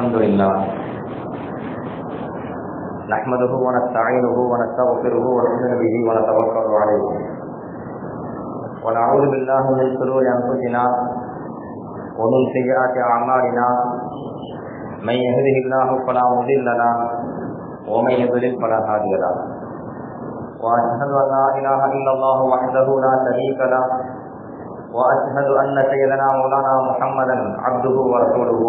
الحمد لله نحمده ونستعينه ونستغفره ونؤمن به ونتوكل عليه ونعوذ بالله من شرور انفسنا ومن سيئات اعمالنا من يهده الله فلا مضل له ومن يضلل فلا هادي له واشهد ان لا اله الا الله وحده لا شريك له واشهد ان سيدنا مولانا محمدا عبده ورسوله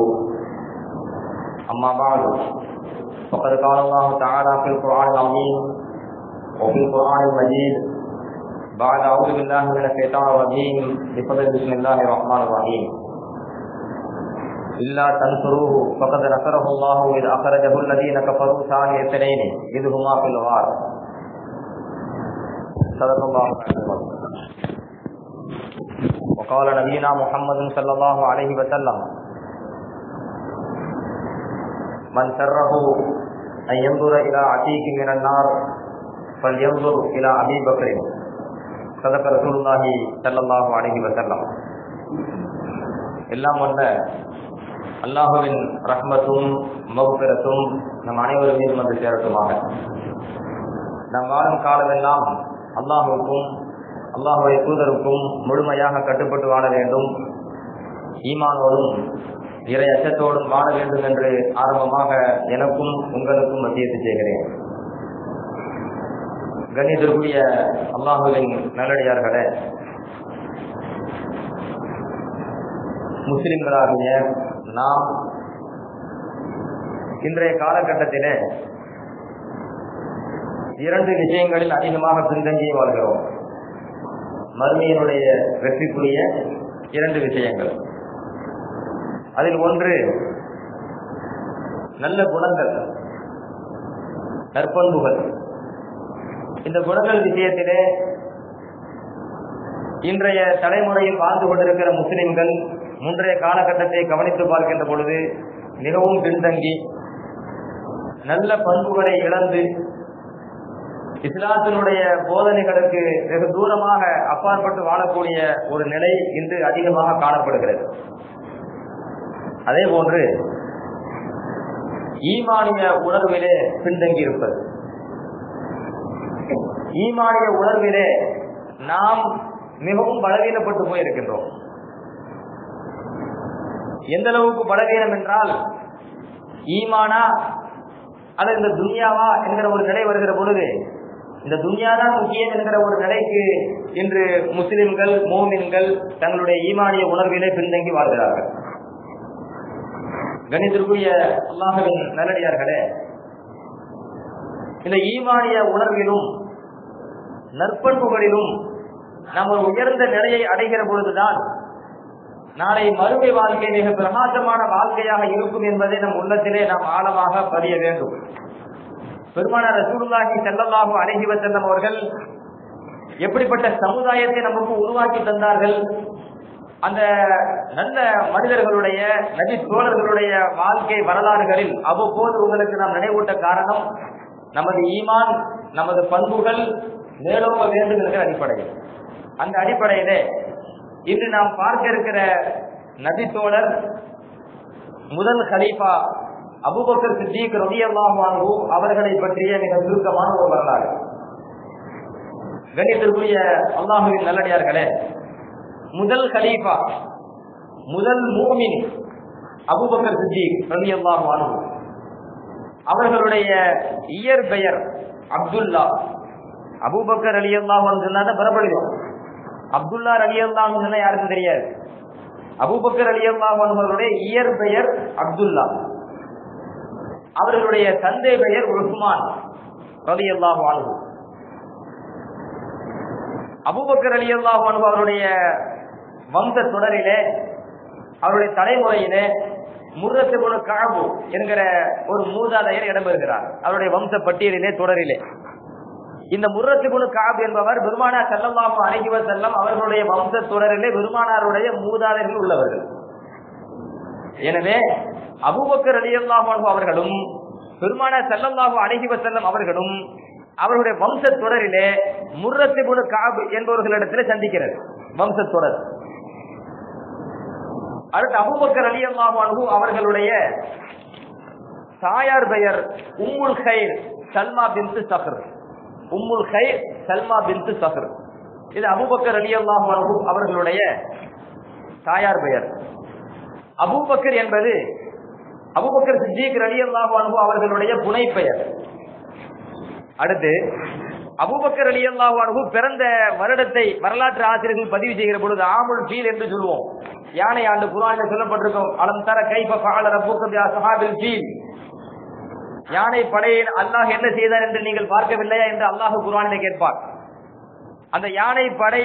اما بعد، فقد قال الله تعالى في القران العظيم وفي القران المجيد. بعد اعوذ بالله من الشيطان الرجيم. بفضل بسم الله الرحمن الرحيم. إلا تنصروه، فقد نصره الله إذ أخرجه الذين كفروا ثاني اثنين، إذ هما في الغار. صدق الله العظيم. وقال نبينا محمد صلى الله عليه وسلم من سره أن ينظر إلى عتيق من النار فلينظر إلى أبي بكر صدق رسول الله صلى الله عليه وسلم எல்லாம் வந்த அல்லாஹுவின் ரஹ்மத்தும் மகுபிரத்தும் நம் அனைவரும் மீது வந்து சேரட்டுமாக நம் வாழும் காலமெல்லாம் அல்லாஹுக்கும் அல்லாஹுடைய தூதருக்கும் முழுமையாக கட்டுப்பட்டு வாழ வேண்டும் ஈமானோடும் இறை அச்சத்தோடும் வாழ வேண்டும் என்று ஆரம்பமாக எனக்கும் உங்களுக்கும் மத்தியத்து செய்கிறேன். கணிதற்குரிய அல்லாஹுவின் நல்லடியார்களே முஸ்லிம்களாகிய நாம் இன்றைய காலகட்டத்திலே இரண்டு விஷயங்களில் அதிகமாக பின்தங்கி வாழ்கிறோம். மருமையினுடைய வெற்றிக்குரிய இரண்டு விஷயங்கள். அதில் ஒன்று நல்ல குணங்கள் நற்பண்புகள். இந்த குணங்கள் விஷயத்திலே இன்றைய தலைமுறையில் வாழ்ந்து கொண்டிருக்கிற முஸ்லிம்கள் முன்றைய காலகட்டத்தை கவனித்து பார்க்கின்ற பொழுது மிகவும் பின்தங்கி நல்ல பண்புகளை இழந்து இஸ்லாத்தினுடைய போதனைகளுக்கு வெகு தூரமாக அப்பாற்பட்டு வாழக்கூடிய ஒரு நிலை இன்று அதிகமாக காணப்படுகிறது. அதே போன்று ஈமானிய உணர்விலே பின்தங்கி இருப்பது. ஈமானிய உணர்விலே நாம் மிகவும் பலவீனப்பட்டு போயிருக்கின்றோம். எந்த அளவுக்கு பலவீனம் என்றால் ஈமானா அல்லது இந்த துனியாவா என்கிற ஒரு நிலை வருகிற பொழுது இந்த துன்யாதான் முக்கியம் என்கிற ஒரு நிலைக்கு இன்று முஸ்லிம்கள் மோமின்கள் தங்களுடைய ஈமானிய உணர்விலே பின்தங்கி வாழ்கிறார்கள். கணிதற்குரிய அல்லாஹவின் நல்லடியார்களே இந்த ஈமானிய உணர்விலும் நற்பண்புகளிலும் நாம் ஒரு உயர்ந்த நிலையை அடைகிற பொழுதுதான் நாளை மறுமை வாழ்க்கை மிக பிரகாசமான வாழ்க்கையாக இருக்கும் என்பதை நம் உள்ளத்திலே நாம் ஆழமாக பதிய வேண்டும். பெருமான ரசூலுல்லாஹி செல்லல்லாஹு அழகி செல்லம் அவர்கள் எப்படிப்பட்ட சமுதாயத்தை நமக்கு உருவாக்கி தந்தார்கள்? அந்த நல்ல மனிதர்களுடைய நபி சோழர்களுடைய வாழ்க்கை வரலாறுகளில் அவ்வப்போது உங்களுக்கு நாம் நினைவூட்ட காரணம் நமது ஈமான் நமது பண்புகள் மேலோக வேண்டும் என்கிற அடிப்படையில். அந்த அடிப்படையிலே இன்று நாம் பார்க்க இருக்கிற நபி தோழர் முதல் கலீஃபா அபுபக்கர் சித்திக் ரவியல்லாஹு அவர்களை பற்றிய மிக சுருக்கமான ஒரு வரலாறு. கணித்திற்குரிய அல்லாஹுவின் நல்லடியார்களே முதல் கலீஃபா முதல் மூமின் அபுபக்கர் சித்திக் ரவியல்லாஹு அவர்களுடைய இயற்பெயர் அப்துல்லா அபுபக்கர் அலி அல்லாஹ் சொன்னா பெறப்படுகிறோம் அப்துல்லா அலி அல்லாஹ் சொன்னா யாருக்கும் தெரியாது. அபுபக்கர் அலி அல்லாஹ் அவர்களுடைய இயற்பெயர் அப்துல்லா அவர்களுடைய தந்தை பெயர் உஸ்மான் ரவி அல்லாஹ் அபுபக்கர் அலி அல்லாஹ் அவருடைய வம்ச தொடரிலே அவருடைய தலைமுறையிலே முர்ரத்து குணு காபு என்கிற ஒரு மூதாதையர் இடம்பெறுகிறார். அவருடைய வம்ச பட்டியலிலே தொடரிலே. இந்த முர்ரத்து குணு காபு என்பவர் பெருமானா செல்லம்மாப்பு அழகிவர் செல்லம் அவர்களுடைய வம்ச தொடரிலே பெருமானாருடைய மூதாதையர்கள் உள்ளவர்கள். எனவே அபுபக்கர் அலியல்லாஹு அவர்களும் பெருமானார் செல்லல்லாஹு அழகிவ செல்லம் அவர்களும் அவர்களுடைய வம்ச தொடரிலே முர்ரத்து குணு காபு என்பவர்களிடத்திலே சந்திக்கிறது வம்ச தொடர். அடுத்து அபுபக்கர் அலி அல்லாஹு அவர்களுடைய தாயார் பெயர் உம்முல் ஹைர் சல்மா பின்து சஹர். உம்முல் ஹைர் சல்மா பின்து சஹர். இது அபூபக்கர் அலி அல்லாஹு அவர்களுடைய தாயார் பெயர். அபூபக்கர் என்பது அபூபக்கர் சித்திக் அலி அல்லாஹு அவர்களுடைய புனை பெயர் அடுத்து அபூபக்கர் ரலியல்லாஹு அன்ஹு பிறந்த வருடத்தை வரலாற்று ஆசிரியர்கள் பதிவு செய்கிற பொழுது ஆமுல் ஃபீல் என்று சொல்லுவோம். யானை ஆண்டு குரானில் சொல்லப்பட்டிருக்கும் அலம் தர கைப ஃபஅல ரப்புக்க பி ஃபீல். யானை படையில் அல்லாஹ் என்ன செய்தார் என்று நீங்கள் பார்க்கவில்லையா என்று அல்லாஹு குரானிலே கேட்பார். அந்த யானை படை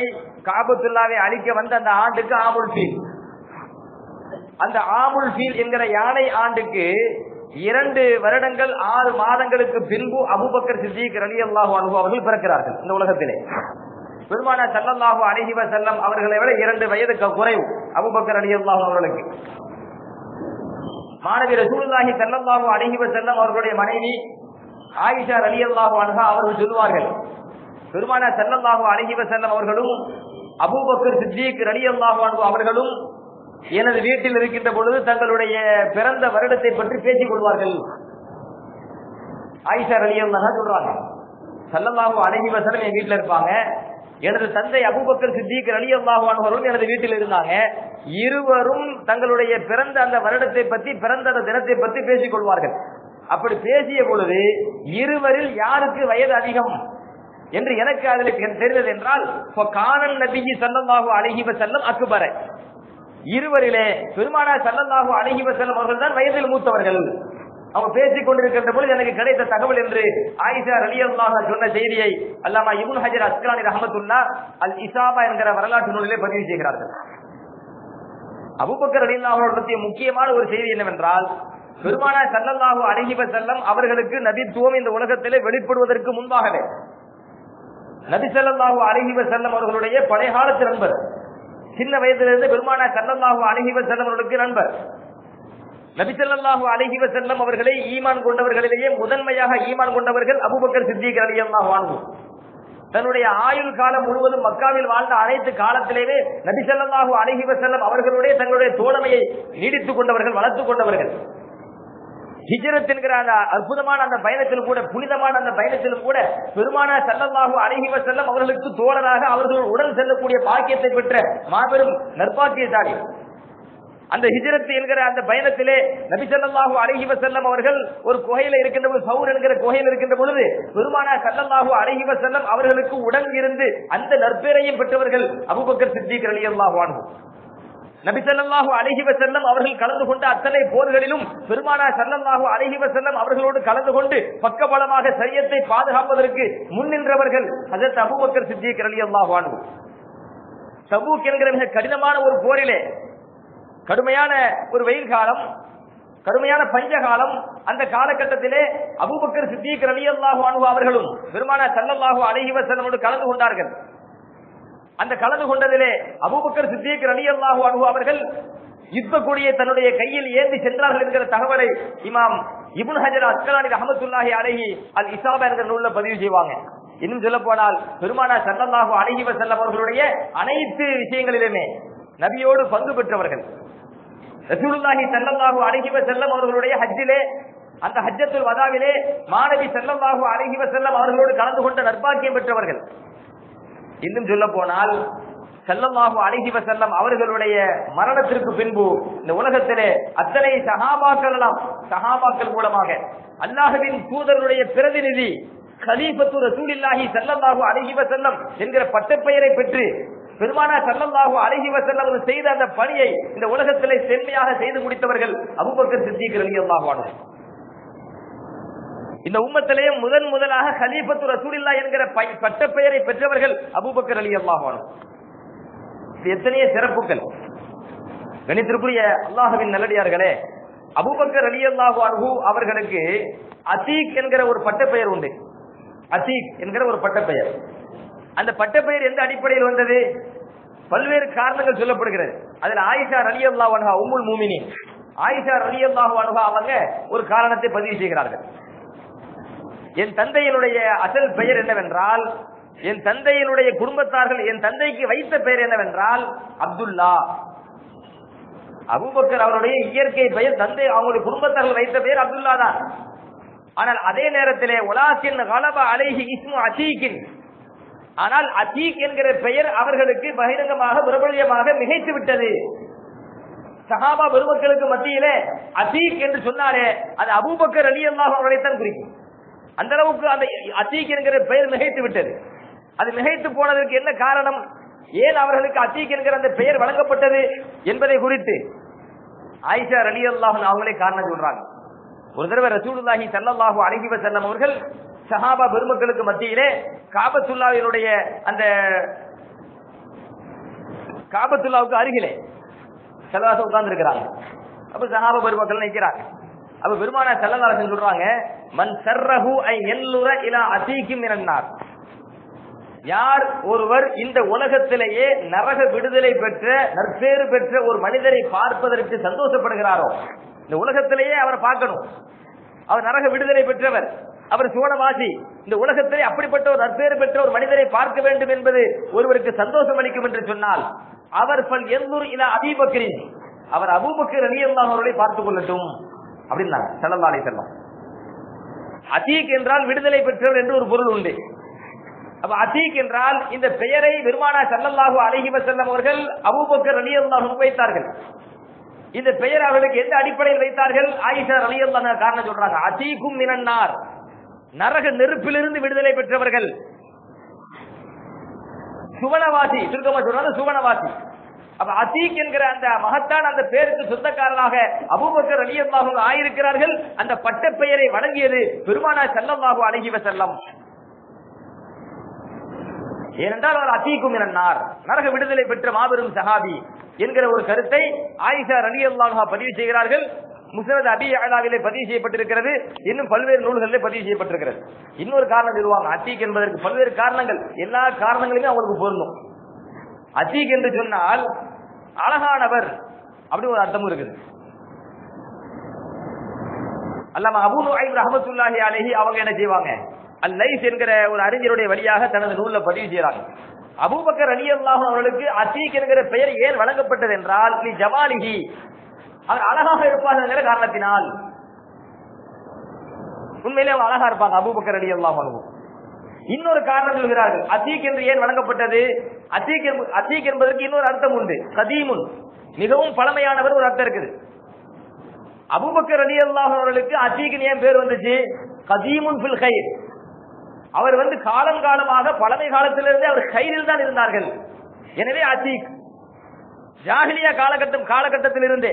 காபத்துல்லாவை அழிக்க வந்த அந்த ஆண்டுக்கு ஆமுல் ஃபீல். அந்த ஆமுல் ஃபீல் என்கிற யானை ஆண்டுக்கு இரண்டு வருடங்கள் ஆறு மாதங்களுக்கு பின்பு அபுபக்கர் சித்திக் ரலி அல்லாஹு அனுபவ அவர்கள் பிறக்கிறார்கள் இந்த உலகத்திலே. பெருமான சல்லல்லாஹு அலைஹி செல்லம் அவர்களை விட இரண்டு வயதுக்கு குறைவு அபுபக்கர் அலி அல்லாஹு அவர்களுக்கு. மாணவி ரசூலுல்லாஹி ஸல்லல்லாஹு அலைஹி செல்லம் அவர்களுடைய மனைவி ஆயிஷா ரலியல்லாஹு அனுகா அவர்கள் சொல்லுவார்கள் பெருமான ஸல்லல்லாஹு அலைஹி செல்லம் அவர்களும் அபூபக்கர் சித்திக் ரலியல்லாஹு அனுபவ அவர்களும் எனது வீட்டில் இருக்கின்ற பொழுது தங்களுடைய பிறந்த வருடத்தை பற்றி பேசிக் கொள்வார்கள். ஆயிஷா ரலியல்லாஹு சொல்றாங்க. ஸல்லல்லாஹு அலைஹி வசனம் என் வீட்டுல இருப்பாங்க. எனது தந்தை அபுபக்கர் சித்திக் ரலியல்லாஹு அன்ஹு எனது வீட்டில் இருந்தாங்க. இருவரும் தங்களுடைய பிறந்த அந்த வருடத்தை பற்றி பிறந்த அந்த தினத்தை பற்றி பேசிக் கொள்வார்கள். அப்படி பேசிய பொழுது இருவரில் யாருக்கு வயது அதிகம்? என்று எனக்கு அதில் தெரிந்தது என்றால் காணல் நபிஜி சல்லல்லாஹு அழகி செல்லம் அக்குபரை இருவரிலே பெருமானா சல்லல்லாஹு அழகி செல்லம் அவர்கள் தான் வயதில் மூத்தவர்கள். அவங்க பேசிக் கொண்டிருக்கின்ற பொழுது எனக்கு கிடைத்த தகவல் என்று ஆயிஷா ரலியல்லாஹு சொன்ன செய்தியை அல்லாமா இபுன் ஹஜர் அஸ்கலானி ரஹமத்துல்லா அல் இசாபா என்கிற வரலாற்று நூலிலே பதிவு செய்கிறார்கள். அபுபக்கர் ரலியல்லாஹு பற்றிய முக்கியமான ஒரு செய்தி என்னவென்றால் பெருமானா சல்லல்லாஹு அலைஹி செல்லம் அவர்களுக்கு நபித்துவம் இந்த உலகத்திலே வெளிப்படுவதற்கு முன்பாகவே நபி ஸல்லல்லாஹு அலைஹி வஸல்லம் அவர்களுடைய படைகாலத்து நண்பர் சின்ன வயதிலிருந்து பெருமானா சல்லல்லாஹு அழகிவ செல்லவர்களுக்கு நண்பர். நபி அழகிவ செல்லம் அவர்களை ஈமான் கொண்டவர்களிலேயே முதன்மையாக ஈமான் கொண்டவர்கள் அபுபக்கர் சித்திக் ரலியல்லாஹு வாழ்வோம் தன்னுடைய ஆயுள் காலம் முழுவதும் மக்காவில் வாழ்ந்த அனைத்து காலத்திலேயே நபி அழகிவ செல்லம் அவர்களுடைய தங்களுடைய தோழமையை நீடித்துக் கொண்டவர்கள் வளர்த்துக் கொண்டவர்கள். ஹிஜரத் என்கிற அந்த அற்புதமான அந்த பயணத்திலும் கூட புனிதமான அந்த பயணத்திலும் கூட பெருமான செல்லல்லாஹு அழகிவ செல்லம் அவர்களுக்கு தோழராக அவர்கள் உடன் செல்லக்கூடிய பாக்கியத்தை பெற்ற மாபெரும் நற்பாக்கியசாலி. அந்த ஹிஜரத் என்கிற அந்த பயணத்திலே நபி அழகிவ செல்லம் அவர்கள் ஒரு குகையில இருக்கின்ற பொழுது சவுர் என்கிற குகையில் இருக்கின்ற பொழுது பெருமானா ஸல்லல்லாஹு அழகிவ செல்லம் அவர்களுக்கு உடன் இருந்து அந்த நற்பெயரையும் பெற்றவர்கள் அபூபக்கர் சித்திக் ரலியல்லாஹு அன்ஹு. நபிசல்லாஹு அழகிவ செல்லம் அவர்கள் கலந்து கொண்ட அத்தனை போர்களிலும் பெருமானா ஸல்லல்லாஹு அழகிவ செல்லம் அவர்களோடு கலந்து கொண்டு பக்கபலமாக சரியத்தை பாதுகாப்பதற்கு முன்னின்றவர்கள் அதற்கு அபூபக்கர் சித்திக் ரலியல்லாஹு அன்ஹு. தபூக் என்கிற மிக கடினமான ஒரு போரிலே கடுமையான ஒரு வெயில் காலம் கடுமையான பஞ்ச காலம் அந்த காலகட்டத்திலே அபுபக்கர் சித்திக் ரலி அல்லாஹு அவர்களும் பெருமான சல்லல்லாஹு அலைஹி வஸல்லமோடு கலந்து கொண்டார்கள். அந்த கலந்து கொண்டதிலே அபூபக்கர் சித்திக் ரலியல்லாஹு அனுகு அவர்கள் யுத்த கொடியை தன்னுடைய கையில் ஏந்தி சென்றார்கள் என்கிற தகவலை இமாம் இபுன் ஹஜர் அஸ்கலானி ரஹமத்துல்லாஹி அழகி அல் இசாபா என்கிற நூல்ல பதிவு செய்வாங்க. இன்னும் சொல்ல போனால் பெருமானா சல்லல்லாஹு அலைஹி வஸல்லம் அவர்களுடைய அனைத்து விஷயங்களிலுமே நபியோடு பங்கு பெற்றவர்கள். ரசூலுல்லாஹி சல்லல்லாஹு அலைஹி வசல்லம் அவர்களுடைய ஹஜ்ஜிலே அந்த ஹஜ்ஜத்துல் வதாவிலே மாணவி ஸல்லல்லாஹு அலைஹி வஸல்லம் அவர்களோடு கலந்து கொண்ட நற்பாக்கியம் பெற்றவர்கள். இன்னும் சொல்ல போனால் செல்லல்லாஹு அழகிவ செல்லம் அவர்களுடைய மரணத்திற்கு பின்பு இந்த உலகத்திலே அத்தனை சகாபாக்கள் எல்லாம் சகாபாக்கள் மூலமாக அல்லாஹவின் தூதருடைய பிரதிநிதி கலீபத்து ரசூலில்லாஹி செல்லல்லாஹு அழகிவ செல்லம் என்கிற பட்டப்பெயரை பெற்று பெருமானா சல்லல்லாஹு அழகி வசல்லம் செய்த அந்த பணியை இந்த உலகத்திலே செம்மையாக செய்து முடித்தவர்கள் அபுபக்கர் சித்திக் ரலியல்லாஹு அன்ஹு. இந்த உம்மத்திலேயே முதன் முதலாக ஹலீபத்து ரசூலில்லா என்கிற பட்ட பெயரை பெற்றவர்கள் அபூபக்கர் அலி அல்லாஹான் எத்தனைய சிறப்புகள். கணித்திற்குரிய அல்லாஹுவின் நல்லடியார்களே அபூபக்கர் அலி அல்லாஹு அனுகு அவர்களுக்கு அசீக் என்கிற ஒரு பட்டப்பெயர் உண்டு. அசீக் என்கிற ஒரு பட்டப்பெயர். அந்த பட்டப்பெயர் எந்த அடிப்படையில் வந்தது? பல்வேறு காரணங்கள் சொல்லப்படுகிறது. அதுல ஆயிஷா அலி அல்லாஹ் அனுகா உம்முல் மூமினி ஆயிஷா அலி அல்லாஹு அனுகா அவங்க ஒரு காரணத்தை பதிவு செய்கிறார்கள். என் தந்தையினுடைய அசல் பெயர் என்னவென்றால் என் தந்தையினுடைய குடும்பத்தார்கள் என் தந்தைக்கு வைத்த பெயர் என்னவென்றால் அப்துல்லா. அபூபக்கர் அவருடைய இயற்கை பெயர் தந்தை அவங்களுடைய குடும்பத்தார்கள் வைத்த பெயர் அப்துல்லா தான். ஆனால் அதே நேரத்திலே உலாசின் கலப அலைஹி இஸ்மு அசீகின் ஆனால் அசீக் என்கிற பெயர் அவர்களுக்கு பகிரங்கமாக பிரபல்யமாக மிகைத்து விட்டது. சஹாபா பெருமக்களுக்கு மத்தியிலே அசீக் என்று சொன்னாலே அது அபூபக்கர் அலி அல்லாஹ் அவர்களைத்தான் குறிக்கும். அந்த அளவுக்கு அந்த அத்தீக் என்கிற பெயர் மிகைத்து விட்டது. அது மிகைத்து போனதற்கு என்ன காரணம்? ஏன் அவர்களுக்கு அத்தீக் என்கிற அந்த பெயர் வழங்கப்பட்டது என்பதை குறித்து ஆயிஷா அலி அல்லாஹன் அவங்களே காரணம் சொல்றாங்க. ஒரு தடவை ரசூலுல்லாஹி சல்லாஹூ அலைஹி வஸல்லம் அவர்கள் சஹாபா பெருமக்களுக்கு மத்தியிலே காபத்துல்லாவினுடைய அந்த காபத்துல்லாவுக்கு அருகிலே செலவாச உட்கார்ந்து இருக்கிறாங்க அப்ப சஹாபா பெருமக்கள் நிற்கிறாங்க அப்ப பெருமான செல்லலாசன் சொல்றாங்க மன் சர்ரஹு ஐ எல்லுர இலா அசீக்கும் யார் ஒருவர் இந்த உலகத்திலேயே நரக விடுதலை பெற்ற நற்பேறு பெற்ற ஒரு மனிதரை பார்ப்பதற்கு சந்தோஷப்படுகிறாரோ? இந்த உலகத்திலேயே அவரை பார்க்கணும். அவர் நரக விடுதலை பெற்றவர். அவர் சுவனவாசி. இந்த உலகத்திலே அப்படிப்பட்ட ஒரு நற்பேறு பெற்ற ஒரு மனிதரை பார்க்க வேண்டும் என்பது ஒருவருக்கு சந்தோஷம் அளிக்கும் என்று சொன்னால் அவர் பல் எந்தூர் இல அபீபக்கரின் அவர் அபூபக்கர் அலியல்லாஹ் அவர்களை பார்த்துக் கொள்ளட்டும். அப்படின்னாங்க. செல்லல்லாலை செல்லம் அசீக் என்றால் விடுதலை பெற்றவர் என்று ஒரு பொருள் உண்டு. அப்ப அசீக் என்றால் இந்த பெயரை பெருமானா சல்லல்லாஹு அலைஹி செல்லம் அவர்கள் அபூபக்கர் ரலியல்லாஹு வைத்தார்கள். இந்த பெயர் அவர்களுக்கு எந்த அடிப்படையில் வைத்தார்கள்? ஆயிஷா ரலியல்லாஹு காரணம் சொல்றாங்க. அசீக்கும் மினன்னார் நரக நெருப்பிலிருந்து விடுதலை பெற்றவர்கள். சுவனவாசி சுருக்கமா சொல்றாங்க சுவனவாசி. அப்ப அசீக் என்கிற அந்த மகத்தான் அந்த பேருக்கு சொந்தக்காரனாக அபூபக்கர் ரலியல்லாஹு ஆயிருக்கிறார்கள். அந்த பட்ட பெயரை வழங்கியது பெருமானா செல்லமாக அழகிவ செல்லம் ஏனென்றால் அவர் அத்தீக்கும் என்னார் நரக விடுதலை பெற்ற மாபெரும் சஹாபி என்கிற ஒரு கருத்தை ஆயிஷா ரலி அல்லாஹா பதிவு செய்கிறார்கள். முசரத் அபி அலாவிலே பதிவு செய்யப்பட்டிருக்கிறது. இன்னும் பல்வேறு நூல்களிலே பதிவு செய்யப்பட்டிருக்கிறது. இன்னொரு காரணம் சொல்லுவாங்க அத்தீக் என்பதற்கு பல்வேறு காரணங்கள். எல்லா காரணங்களுமே அவங்களுக்கு பொருந்தும். அத்தீக் என்று சொன்னால் அழகானவர். அப்படி ஒரு அர்த்தமும் இருக்குது. அல்லாம அபு நுஐம் ரஹமத்துல்லாஹி அலஹி அவங்க என்ன செய்வாங்க? அல்லைஸ் என்கிற ஒரு அறிஞருடைய வழியாக தனது நூல்ல பதிவு செய்யறாங்க அபூபக்கர் அலி அல்லாஹ் அவர்களுக்கு அசீக் என்கிற பெயர் ஏன் வழங்கப்பட்டது என்றால் நீ ஜமாலிஹி. அவர் அழகாக இருப்பார் என்கிற காரணத்தினால். உண்மையிலே அவங்க அழகா இருப்பாங்க அபூபக்கர் அலி அல்லாஹ் இன்னொரு காரணம் சொல்கிறார்கள். அசீக் என்று ஏன் வழங்கப்பட்டது? அசீக் என்ப- அசீக் என்பதற்கு இன்னொரு அர்த்தம் உண்டு. கதீமுன். மிகவும் பழமையானவர் ஒரு அர்த்தம் இருக்குது. அபுபக்கர் அலி அல்லாஹ் அவர்களுக்கு அசீக்கின் ஏன் பேர் வந்துச்சு? கதீமுன் ஃபில் கைர். அவர் வந்து காலம் காலமாக பழமை காலத்திலிருந்து அவர் கைரில் தான் இருந்தார்கள். எனவே அசீக் ஜாகிலியா காலகட்டம் காலகட்டத்தில் இருந்தே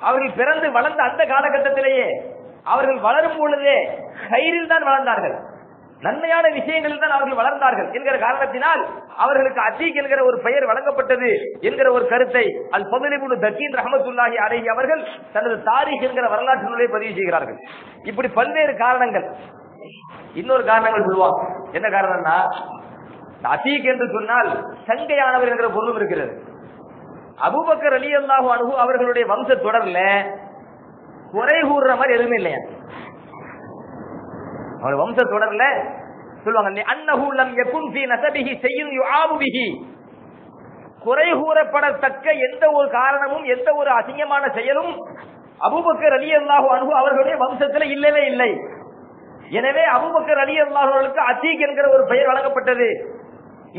அவர்கள் பிறந்து வளர்ந்த அந்த காலகட்டத்திலேயே அவர்கள் வளரும் பொழுதே கைரில் தான் வளர்ந்தார்கள். நன்மையான விஷயங்களில் தான் அவர்கள் வளர்ந்தார்கள் என்கிற காரணத்தினால் அவர்களுக்கு அசீக் என்கிற ஒரு பெயர் வழங்கப்பட்டது என்கிற ஒரு கருத்தை அல் பதுலிபுல் தக்கீன் ரஹமத்துல்லாஹி அலைஹி அவர்கள் தனது தாரீக் என்கிற வரலாற்று நூலை பதிவு செய்கிறார்கள். இப்படி பல்வேறு காரணங்கள். இன்னொரு காரணங்கள் சொல்லுவாங்க. என்ன காரணம்னா அசீக் என்று சொன்னால் சங்கையானவர் என்கிற பொருளும் இருக்கிறது. அபுபக்கர் அலி அல்லாஹு அனுகு அவர்களுடைய வம்ச தொடர்ல குறை கூறுற மாதிரி எதுவுமே இல்லையா? அவர் வம்ச தொடர்ல. சொல்லுவாங்க அன்னஹு லம் யகுன் நசபிஹி செய்யும் ஷையுன் குறை கூறப்படத்தக்க எந்த ஒரு காரணமும் எந்த ஒரு அசிங்கமான செயலும் அபுபக்கர் அலி அல்லாஹு அனுகு அவர்களுடைய வம்சத்துல இல்லவே இல்லை. எனவே அபுபக்கர் அலி அல்லாஹர்களுக்கு அசீக் என்கிற ஒரு பெயர் வழங்கப்பட்டது.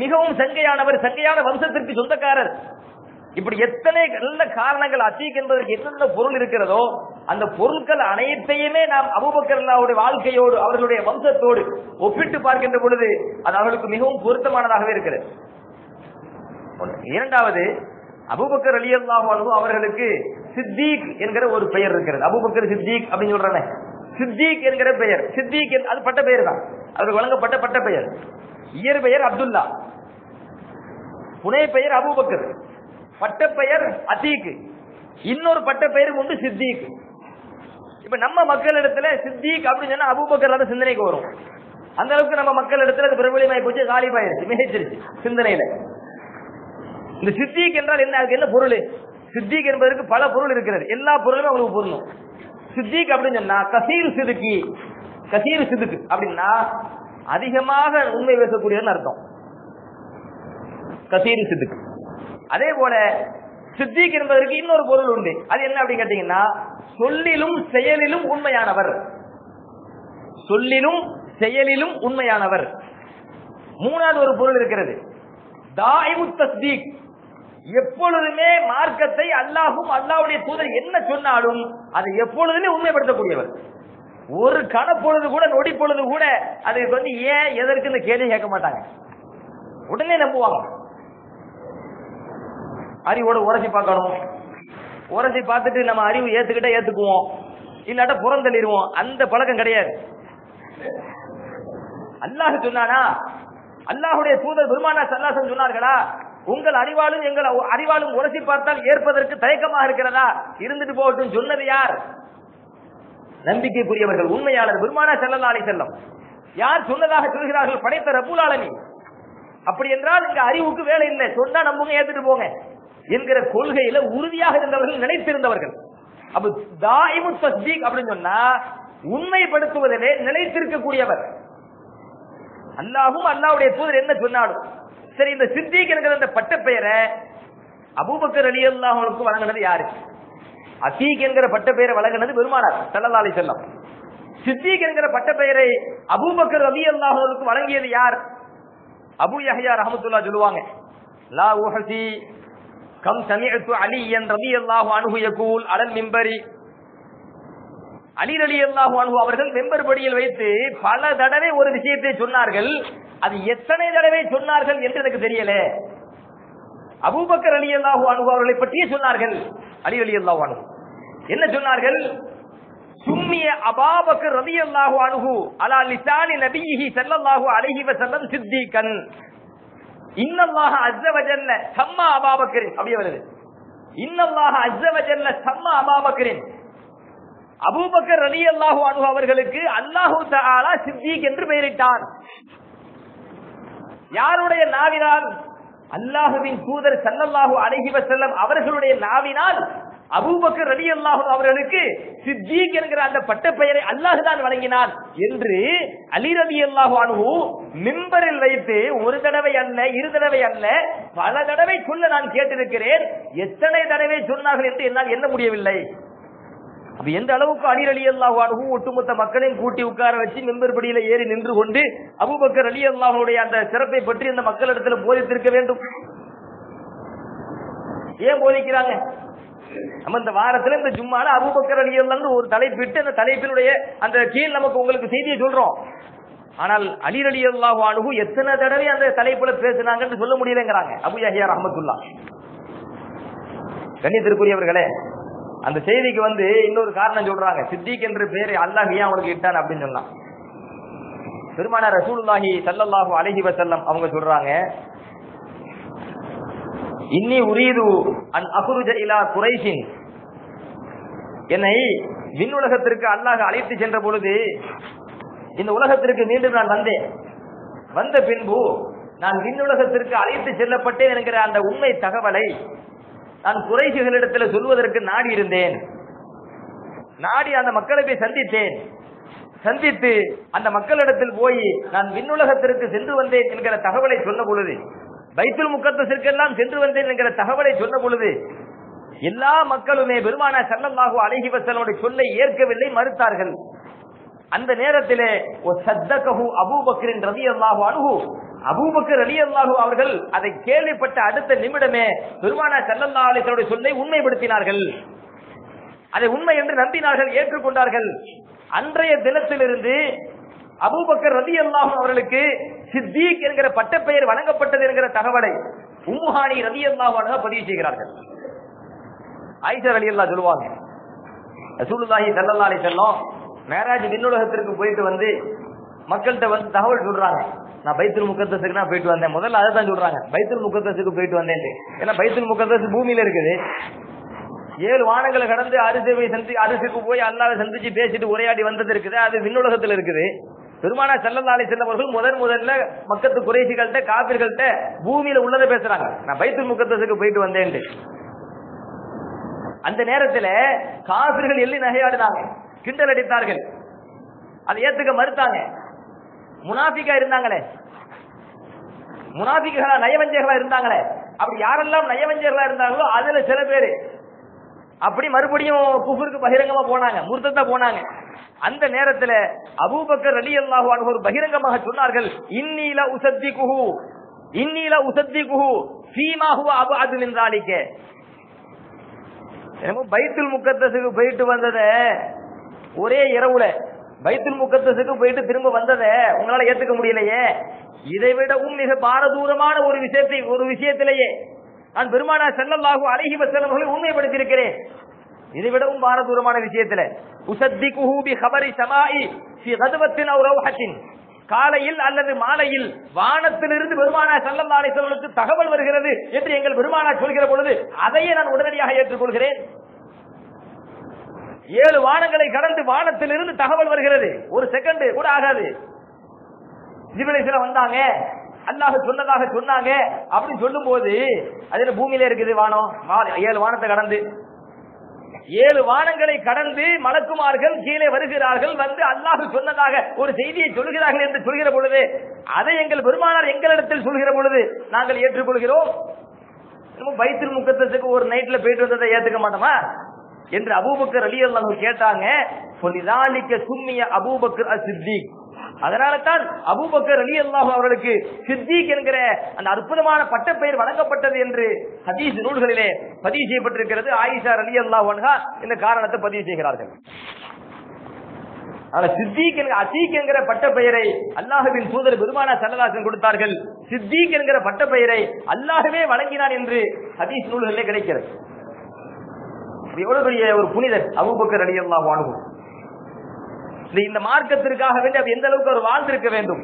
மிகவும் சங்கையானவர் சங்கையான வம்சத்திற்கு சொந்தக்காரர். இப்படி எத்தனை நல்ல காரணங்கள் அசீக் என்பதற்கு என்னென்ன பொருள் இருக்கிறதோ அந்த பொருட்கள் அனைத்தையுமே நாம் அபூபக்கர் வாழ்க்கையோடு அவர்களுடைய வம்சத்தோடு ஒப்பிட்டு பார்க்கின்ற பொழுது அது அவர்களுக்கு மிகவும் பொருத்தமானதாகவே இருக்கிறது. இரண்டாவது அபூபக்கர் அலி அல்லாஹு அவர்களுக்கு சித்திக் என்கிற ஒரு பெயர் இருக்கிறது. அபூபக்கர் சித்திக் அப்படின்னு சொல்றானே. சித்திக் என்கிற பெயர். சித்திக் என்- அது பட்ட பெயர் தான். அவருக்கு வழங்கப்பட்ட பட்ட பெயர். இயர் பெயர் அப்துல்லா. புனை பெயர் அபூபக்கர். பட்ட பெயர் அத்தீக். இன்னொரு பட்ட பெயரும் உண்டு சித்திக். இப்ப நம்ம மக்கள் இடத்துல சித்திக் அப்படின்னு சொன்னா அபூபக்கர் தான் சிந்தனைக்கு வரும். அந்த அளவுக்கு நம்ம மக்கள் இடத்துல அது பிரபலியமாய் போச்சு காலிபாயிருச்சு மிகச்சிருச்சு சிந்தனையில. இந்த சித்திக் என்றால் என்ன அதுக்கு என்ன பொருள்? சித்திக் என்பதற்கு பல பொருள் இருக்கிறது. எல்லா பொருளுமே உங்களுக்கு பொருளும் சித்திக் அப்படின்னு சொன்னா கசீர் சிதுக்கி. கசீர் சிதுக்கு அப்படின்னா அதிகமாக உண்மை பேசக்கூடியதுன்னு அர்த்தம். கசீர் சிதுக்கு. அதே போல சித்திக் என்பதற்கு இன்னொரு பொருள் உண்டு. அது என்ன அப்படின்னு கேட்டீங்கன்னா சொல்லிலும் செயலிலும் உண்மையானவர். சொல்லிலும் செயலிலும் உண்மையானவர். மூணாவது ஒரு பொருள் இருக்கிறது. தாயிமு தஸ்தீக். எப்பொழுதுமே மார்க்கத்தை அல்லாஹும் அல்லாவுடைய தூதர் என்ன சொன்னாலும் அதை எப்பொழுதுமே உண்மைப்படுத்தக்கூடியவர். ஒரு கணப்பொழுது கூட நொடி பொழுது கூட அதுக்கு வந்து ஏன் எதற்குன்னு கேள்வி கேட்க மாட்டாங்க? உடனே நம்புவாங்க. அறிவோட உரைச்சி பார்க்கணும். உரைச்சி பார்த்துட்டு நம்ம அறிவு ஏத்துக்கிட்டா ஏத்துக்குவோம். இல்லாட்ட புறந்தள்ளிடுவோம் அந்த பழக்கம் கிடையாது. அல்லாஹ் சொன்னானா அல்லாஹுடைய தூதர் பெருமானா சல்லாசன் சொன்னார்களா உங்கள் அறிவாலும் எங்கள் அறிவாலும் உரசி பார்த்தால் ஏற்பதற்கு தயக்கமாக இருக்கிறதா? இருந்துட்டு போகட்டும் சொன்னது யார்? நம்பிக்கைக்குரியவர்கள் உண்மையாளர் பெருமானா செல்லலாலை செல்லம் யார் சொன்னதாக சொல்கிறார்கள்? படைத்த ரபுலாளனி அப்படி என்றால் இங்க அறிவுக்கு வேலை இல்லை. சொன்னா நம்புங்க ஏத்துட்டு போங்க. என்கிற கொள்கையில உறுதியாக இருந்தவர்கள் நிலைத்திருந்தவர்கள். அப்ப தாயிமு தஸ்தீக் அப்படின்னு சொன்னா உண்மைப்படுத்துவதிலே நிலைத்திருக்கக்கூடியவர். அல்லாஹும் அல்லாவுடைய தூதர் என்ன சொன்னாலும் சரி இந்த சித்திக் என்கிற இந்த பட்ட பெயரை அபூபக்கர் அலி அல்லாஹுக்கு வழங்கினது யாரு? அசீக் என்கிற பட்ட பெயரை வழங்கினது பெருமானார் சல்லல்லாஹு செல்லம் சித்திக் என்கிற பட்ட பெயரை அபூபக்கர் அலி அல்லாஹுக்கு வழங்கியது யார்? அபு யஹியா ரஹமத்துல்லா சொல்லுவாங்க லா ஊஹசி கம் சமிஅத்து அலியன் ரலியல்லாஹு அன்ஹு யகூல் அலல் மிம்பரி. அலி ரலியல்லாஹு அன்ஹு அவர்கள் மெம்பர் படியில் வைத்து பல தடவை ஒரு விஷயத்தை சொன்னார்கள். அது எத்தனை தடவை சொன்னார்கள் என்று எனக்கு தெரியல. அபூபக்கர் ரலியல்லாஹு அன்ஹு அவர்களை பற்றியே சொன்னார்கள். அலி ரலியல்லாஹு அன்ஹு. என்ன சொன்னார்கள்? சும்மிய அபாபக்கர் ரலியல்லாஹு அன்ஹு அலா லிசானி நபியிஹி ஸல்லல்லாஹு அலைஹி வஸல்லம் சித்திகன். இன்னல்லாக அஸ்ஸ சம்மா அபாபக்கரின். அப்படியே வருது. இன்னல்லாக அஸ்ஸ சம்மா அபாபக்கரின். அபூபக்கர் ரலியல்லாஹு அனு அவர்களுக்கு அல்லாஹு தாலா சித்திக் என்று பெயரிட்டான். யாருடைய நாவினால்? அல்லாஹுவின் தூதர் ஸல்லல்லாஹு அலைஹி செல்லம் அவர்களுடைய நாவினால் அபூபக்கர் ரலியல்லாஹு அவர்களுக்கு சித்திக் என்கிற அந்த பட்ட பெயரை அல்லாஹ் தான் வழங்கினான் என்று அலி ரலி அல்லாஹு அனுகு மிம்பரில் வைத்து ஒரு தடவை அல்ல இரு தடவை அல்ல பல தடவை சொல்ல நான் கேட்டிருக்கிறேன். எத்தனை தடவை சொன்னார்கள் என்று என்னால் எண்ண முடியவில்லை. அப்ப எந்த அளவுக்கு அலி அலி அல்லாஹு அனுகு ஒட்டுமொத்த மக்களையும் கூட்டி உட்கார வச்சு மெம்பர் படியில ஏறி நின்று கொண்டு அபுபக்கர் அலி அல்லாஹுடைய அந்த சிறப்பை பற்றி அந்த மக்களிடத்தில் போதித்திருக்க வேண்டும்? ஏன் போதிக்கிறாங்க? நம்ம இந்த வாரத்துல இந்த ஜும்மால அபுபக்கர் அலி ஒரு தலைப்பிட்டு அந்த தலைப்பினுடைய அந்த கீழ் நமக்கு உங்களுக்கு செய்தியை சொல்றோம். ஆனால் அலி அலி அல்லாஹு அணுகு எத்தனை தடவை அந்த தலைப்புல பேசினாங்கன்னு சொல்ல முடியலங்கிறாங்க. அபு யஹியா ரஹமத்துல்லா. கண்ணியத்திற்குரியவர்களே அந்த செய்திக்கு வந்து இன்னொரு காரணம் சொல்றாங்க. சித்திக் என்று பேரு அல்லாஹ் ஏன் அவனுக்கு இட்டான் அப்படின்னு சொன்னான் பெருமான ரசூலுல்லாஹி சல்லல்லாஹு அலஹி வசல்லம் அவங்க சொல்றாங்க இன்னி உரீது அன் அஃருஜ இலா குரைஷின். என்னை விண்ணுலகத்திற்கு அல்லாஹ் அழைத்து சென்ற பொழுது இந்த உலகத்திற்கு மீண்டும் நான் வந்தேன். வந்த பின்பு நான் விண்ணுலகத்திற்கு அழைத்து செல்லப்பட்டேன் என்கிற அந்த உண்மை தகவலை நான் குறைசிகளிடத்தில் சொல்வதற்கு நாடி இருந்தேன். நாடி அந்த மக்களை போய் சந்தித்தேன். சந்தித்து அந்த மக்களிடத்தில் போய் நான் விண்ணுலகத்திற்கு சென்று வந்தேன் என்கிற தகவலை சொன்ன பொழுது பைத்துல் முக்கத்திற்கெல்லாம் சென்று வந்தேன் என்கிற தகவலை சொன்ன பொழுது எல்லா மக்களுமே பெருமான சல்லல்லாஹு அழகி வஸல்லுடைய சொல்லை ஏற்கவில்லை மறுத்தார்கள். அந்த நேரத்திலே அபூபக்கரின் அபூபக்கரின் ரலியல்லாஹு அணுகு அபூபக்கர் ரலியல்லாஹு அவர்கள் அதை கேள்விப்பட்ட அடுத்த நிமிடமே பெருமான சல்லல்லாஹு அலைஹி சொல்லை உண்மைப்படுத்தினார்கள். அதை உண்மை என்று நம்பினார்கள் ஏற்றுக்கொண்டார்கள். அன்றைய தினத்திலிருந்து அபூபக்கர் ரலியல்லாஹு அவர்களுக்கு சித்திக் என்கிற பட்டப்பெயர் வழங்கப்பட்டது என்கிற தகவலை உம்முஹானி ரலியல்லாஹு அன்ஹா பதிவு செய்கிறார்கள். ஐசர் அலி அல்லா சொல்லுவாங்க ரசூலுல்லாஹி ஸல்லல்லாஹு அலைஹி செல்லம் மேராஜ் விண்ணுலகத்திற்கு போயிட்டு வந்து மக்கள்கிட்ட வந்து தகவல் சொல்றாங்க. நான் பைத்துல் முக்கத்தஸுக்கு நான் போயிட்டு வந்தேன். முதல்ல அதை தான் சொல்றாங்க. பைத்துல் முக்கத்தஸுக்கு போயிட்டு வந்தேன் ஏன்னா பைத்துல் முக்கத்தஸ் பூமியில இருக்குது. ஏழு வானங்களை கடந்து அரிசவை சந்தி அரிசுக்கு போய் அல்லாத சந்திச்சு பேசிட்டு உரையாடி வந்தது இருக்குது. அது விண்ணுலகத்துல இருக்குது. பெருமானா செல்லல்லாலை செல்லவர்கள் முதன் முதல்ல மக்கத்து குறைசிகள்கிட்ட காபிர்கள்ட்ட பூமியில உள்ளதை பேசுறாங்க. நான் பைத்துல் முக்கத்தஸுக்கு போயிட்டு வந்தேன் அந்த நேரத்துல காபிர்கள் எள்ளி நகையாடினாங்க. கிண்டல் அடித்தார்கள். அதை ஏத்துக்க மறுத்தாங்க. முனாபிகா இருந்தாங்களே. முனாபிகளா நயவஞ்சர்களா இருந்தாங்களே. அப்படி யாரெல்லாம் நயவஞ்சர்களா இருந்தாங்களோ அதுல சில பேரு அப்படி மறுபடியும் குஃபருக்கு பகிரங்கமா போனாங்க முர்த்தத்தா போனாங்க. அந்த நேரத்துல அபூபக்கர் அலி அல்லாஹு ஒரு பகிரங்கமாக சொன்னார்கள் இன்னீல உசத்தி குஹு இன்னீல உசத்தி குஹு சீமாஹுவ அபு அது நின்றாலிக்க என்னமோ பைத்துல் முக்கத்தசுக்கு போயிட்டு வந்தத ஒரே இரவுல. பைத்துல் முக்கத்தசுக்கு போயிட்டு திரும்ப வந்தத உங்களால ஏத்துக்க முடியலையே. இதை விடவும் மிக பாரதூரமான ஒரு விஷயத்தை ஒரு விஷயத்திலேயே நான் பெருமானா செல்லல்லாஹு அழகி வசல்லம் உண்மைப்படுத்தியிருக்கிறேன். இதை விடவும் பாரதூரமான விஷயத்துல உசத்தி குஹூபி ஹபரி சமாயி ஸ்ரீ கதுவத்தின் ரௌஹத்தின். காலையில் அல்லது மாலையில் வானத்திலிருந்து பெருமானா சல்லல்லா அலிசல்லுக்கு தகவல் வருகிறது என்று எங்கள் பெருமானா சொல்கிற பொழுது அதையே நான் உடனடியாக ஏற்றுக்கொள்கிறேன். ஏழு வானங்களை கடந்து வானத்திலிருந்து தகவல் வருகிறது. ஒரு செகண்ட் கூட ஆகாது. ஜிபிலேசில வந்தாங்க. அல்லாஹ் சொன்னதாக சொன்னாங்க. அப்படின்னு சொல்லும் போது அதுல பூமியில இருக்குது வானம்? ஏழு வானத்தை கடந்து. ஏழு வானங்களை கடந்து மலக்குமார்கள் கீழே வருகிறார்கள் வந்து அல்லாஹ் சொன்னதாக ஒரு செய்தியை சொல்கிறார்கள் என்று சொல்கிற பொழுது அதை எங்கள் பெருமானார் எங்களிடத்தில் சொல்கிற பொழுது நாங்கள் ஏற்றுக்கொள்கிறோம். வயிற்று முக்கத்துக்கு ஒரு நைட்ல போயிட்டு வந்ததை ஏத்துக்க மாட்டோமா? என்று அபூபக்கர் அலி அல்லாஹ் கேட்டாங்க சொல்லிதான் சும்மிய அபூபக்கர் சித்திக் அதனால தான் அபூபக்கர் அலி அல்லாஹ் அவர்களுக்கு சித்திக் என்கிற அந்த அற்புதமான பட்டப்பெயர் வழங்கப்பட்டது என்று ஹதீஸ் நூல்களிலே பதிவு செய்யப்பட்டிருக்கிறது. ஆயிஷா அலி அல்லாஹ் இந்த காரணத்தை பதிவு செய்கிறார்கள். ஆனா சித்திக் என்கிற அசீக் என்கிற பட்ட பெயரை அல்லாஹுவின் தூதர் பெருமானா சல்லதாசன் கொடுத்தார்கள். சித்திக் என்கிற பட்ட பெயரை அல்லாஹுவே வழங்கினான் என்று ஹதீஸ் நூல்களிலே கிடைக்கிறது. எவ்வளவு பெரிய ஒரு புனிதர் அபூபக்கர் அலி அல்லாஹ் இந்த மார்க்கத்திற்காக வேண்டி அவர் எந்த அளவுக்கு அவர் வாழ்ந்திருக்க வேண்டும்?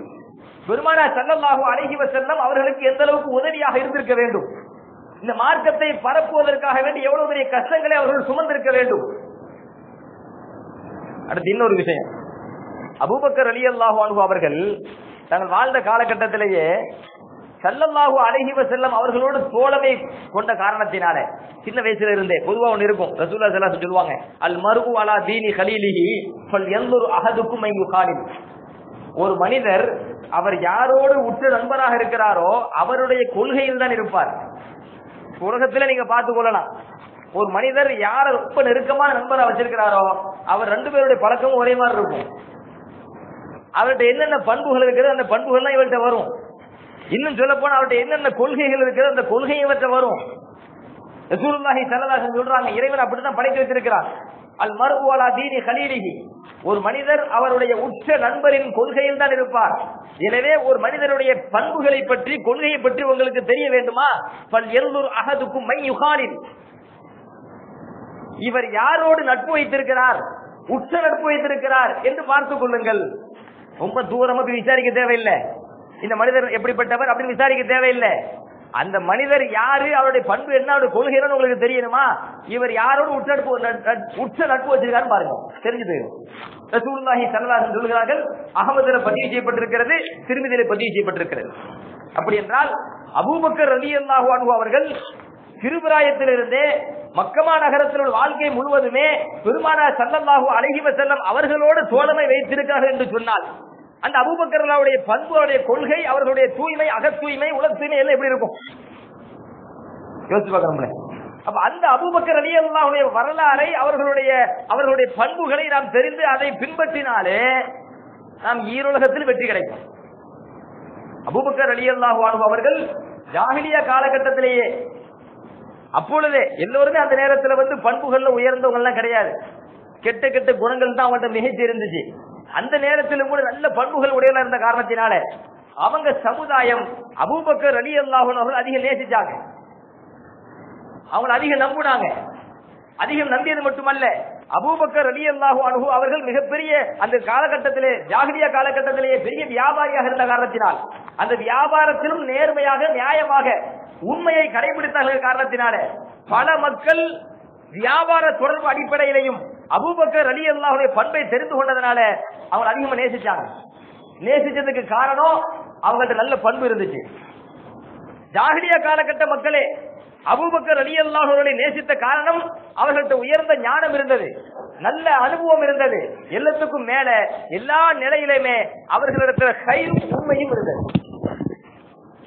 பெருமானா சல்லல்லாஹு அலைஹி செல்லம் அவர்களுக்கு எந்த அளவுக்கு உதவியாக இருந்திருக்க வேண்டும்? இந்த மார்க்கத்தை பரப்புவதற்காக வேண்டி எவ்வளவு பெரிய கஷ்டங்களை அவர்கள் சுமந்திருக்க வேண்டும்? அடுத்து இன்னொரு விஷயம். அபூபக்கர் அலி அல்லாஹு அனுகு அவர்கள் தாங்கள் வாழ்ந்த காலகட்டத்திலேயே சல்லல்லாஹு அழகிவ செல்லம் அவர்களோடு தோழமை கொண்ட காரணத்தினால சின்ன வயசுல இருந்தே பொதுவா ஒன்று இருக்கும். ரசூல்லா செல்லா சொல்லுவாங்க அல் மருகு அலா தீனி கலீலிஹி எந்த ஒரு அஹதுக்கும் மை யுகாலில் ஒரு மனிதர் அவர் யாரோடு உற்ற நண்பராக இருக்கிறாரோ அவருடைய கொள்கையில் தான் இருப்பார். உலகத்துல நீங்க பார்த்து கொள்ளலாம். ஒரு மனிதர் யார ரொம்ப நெருக்கமான நண்பரா வச்சிருக்கிறாரோ அவர் ரெண்டு பேருடைய பழக்கமும் ஒரே மாதிரி இருக்கும். அவர்கிட்ட என்னென்ன பண்புகள் இருக்கிறது அந்த பண்புகள்லாம் இவர்கிட்ட வரும். இன்னும் சொல்ல போனா அவர்கிட்ட என்னென்ன கொள்கைகள் இருக்கிறது அந்த கொள்கை இவர்கிட்ட வரும். ரசூலுல்லாஹி ஸல்லல்லாஹு சொல்றாங்க இறைவன் அப்படிதான் படைத்து வச்சிருக்கிறார் அல் மருவாலா தீனி கலீலிஹி ஒரு மனிதர் அவருடைய உச்ச நண்பரின் கொள்கையில் தான் இருப்பார். எனவே ஒரு மனிதருடைய பண்புகளை பற்றி கொள்கையை பற்றி உங்களுக்கு தெரிய வேண்டுமா? பல் எல்லூர் அகதுக்கும் மை யுகாலின் இவர் யாரோடு நட்பு வைத்திருக்கிறார்? உச்ச நட்பு வைத்திருக்கிறார் என்று பார்த்துக் கொள்ளுங்கள். ரொம்ப தூரமா விசாரிக்க தேவையில்லை. இந்த மனிதர் எப்படிப்பட்டவர் அப்படின்னு விசாரிக்க தேவையில்லை. அந்த மனிதர் யாரு அவருடைய பண்பு என்ன அவருடைய கொள்கை உங்களுக்கு தெரியணுமா? இவர் யாரோட உச்ச நட்பு நட்- நட்பு வச்சிருக்காரு பாருங்க. தெரிஞ்சு போயிடும். ரசூலுல்லாஹி சொல்கிறார்கள் அகமதுல பதிவு செய்யப்பட்டிருக்கிறது திருமதியில பதிவு செய்யப்பட்டிருக்கிறது. அப்படி என்றால் அபூபக்கர் ரலியல்லாஹு அன்ஹு அவர்கள் சிறுபிராயத்திலிருந்தே மக்கமா நகரத்தில் உள்ள வாழ்க்கை முழுவதுமே பெருமானார் சல்லல்லாஹு அழகிவ செல்லம் அவர்களோடு தோழமை வைத்திருக்கிறார்கள் என்று சொன்னால் அந்த அபுபக்கர்லாவுடைய பண்பு அவருடைய கொள்கை அவர்களுடைய தூய்மை அகத்தூய்மை உலக தூய்மை எல்லாம் எப்படி இருக்கும்? யோசிச்சு பார்க்கணும்ல அப்ப அந்த அபுபக்கர் அலி அல்லாவுடைய வரலாறை அவர்களுடைய அவர்களுடைய பண்புகளை நாம் தெரிந்து அதை பின்பற்றினாலே நாம் ஈரோலகத்தில் வெற்றி கிடைக்கும். அபுபக்கர் அலி அல்லாஹு அவர்கள் ஜாகிலிய காலகட்டத்திலேயே அப்பொழுதே எல்லோருமே அந்த நேரத்துல வந்து பண்புகள்ல உயர்ந்தவங்க எல்லாம் கிடையாது. கெட்ட கெட்ட குணங்கள் தான் அவங்கள்ட்ட மிகச்சி இருந்துச்சு அந்த நேரத்திலும் கூட நல்ல பண்புகள் உடையலா இருந்த காரணத்தினால அவங்க சமுதாயம் அபூபக்கர் அலி அல்லாஹன் அவர்கள் அதிகம் நேசிச்சாங்க. அவங்களை அதிகம் நம்புனாங்க. அதிகம் நம்பியது மட்டுமல்ல அபூபக்கர் அலி அல்லாஹு அனுகு அவர்கள் மிகப்பெரிய அந்த காலகட்டத்திலே ஜாகிரியா காலகட்டத்திலேயே பெரிய வியாபாரியாக இருந்த காரணத்தினால் அந்த வியாபாரத்திலும் நேர்மையாக நியாயமாக உண்மையை கடைபிடித்தார்கள் காரணத்தினால பல மக்கள் வியாபார தொடர்பு அடிப்படையிலையும் அபுபக்கர் அலி அல்லாவுடைய பண்பை தெரிந்து கொண்டதுனால அவங்க அதிகமா நேசிச்சாங்க. நேசிச்சதுக்கு காரணம் அவங்கள்ட்ட நல்ல பண்பு இருந்துச்சு. ஜாகிலிய காலகட்ட மக்களே அபுபக்கர் அலி அல்லாஹர்களை நேசித்த காரணம் அவர்கள்ட்ட உயர்ந்த ஞானம் இருந்தது. நல்ல அனுபவம் இருந்தது. எல்லாத்துக்கும் மேல எல்லா நிலையிலுமே அவர்களிடத்துல கயிறும் உண்மையும் இருந்தது.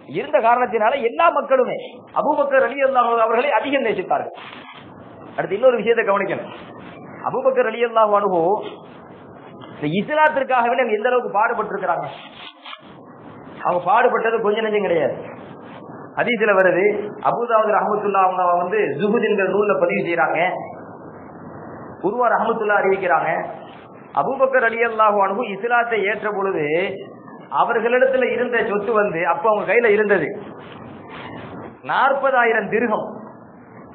இருந்த காரணத்தினால எல்லா மக்களுமே அபுபக்கர் அலி அல்லாஹர் அவர்களை அதிகம் நேசித்தார்கள். அடுத்து இன்னொரு விஷயத்தை கவனிக்கணும். அபூபக்கர் அலி அல்லாஹ் அனுபவ இந்த இஸ்லாத்திற்காக அவங்க எந்த அளவுக்கு பாடுபட்டு இருக்கிறாங்க அவங்க பாடுபட்டது கொஞ்ச நெஞ்சம் கிடையாது. அதீசில வருது அபுதாவது ரஹமத்துல்லா அவங்க வந்து ஜுஹுத் என்கிற நூல்ல பதிவு செய்யறாங்க குருவார் ரஹமத்துல்லா அறிவிக்கிறாங்க அபூபக்கர் அலி அல்லாஹு அனுகு இஸ்லாத்தை ஏற்ற பொழுது அவர்களிடத்துல இருந்த சொத்து வந்து அப்ப அவங்க கையில இருந்தது. நாற்பதாயிரம் திருகம்.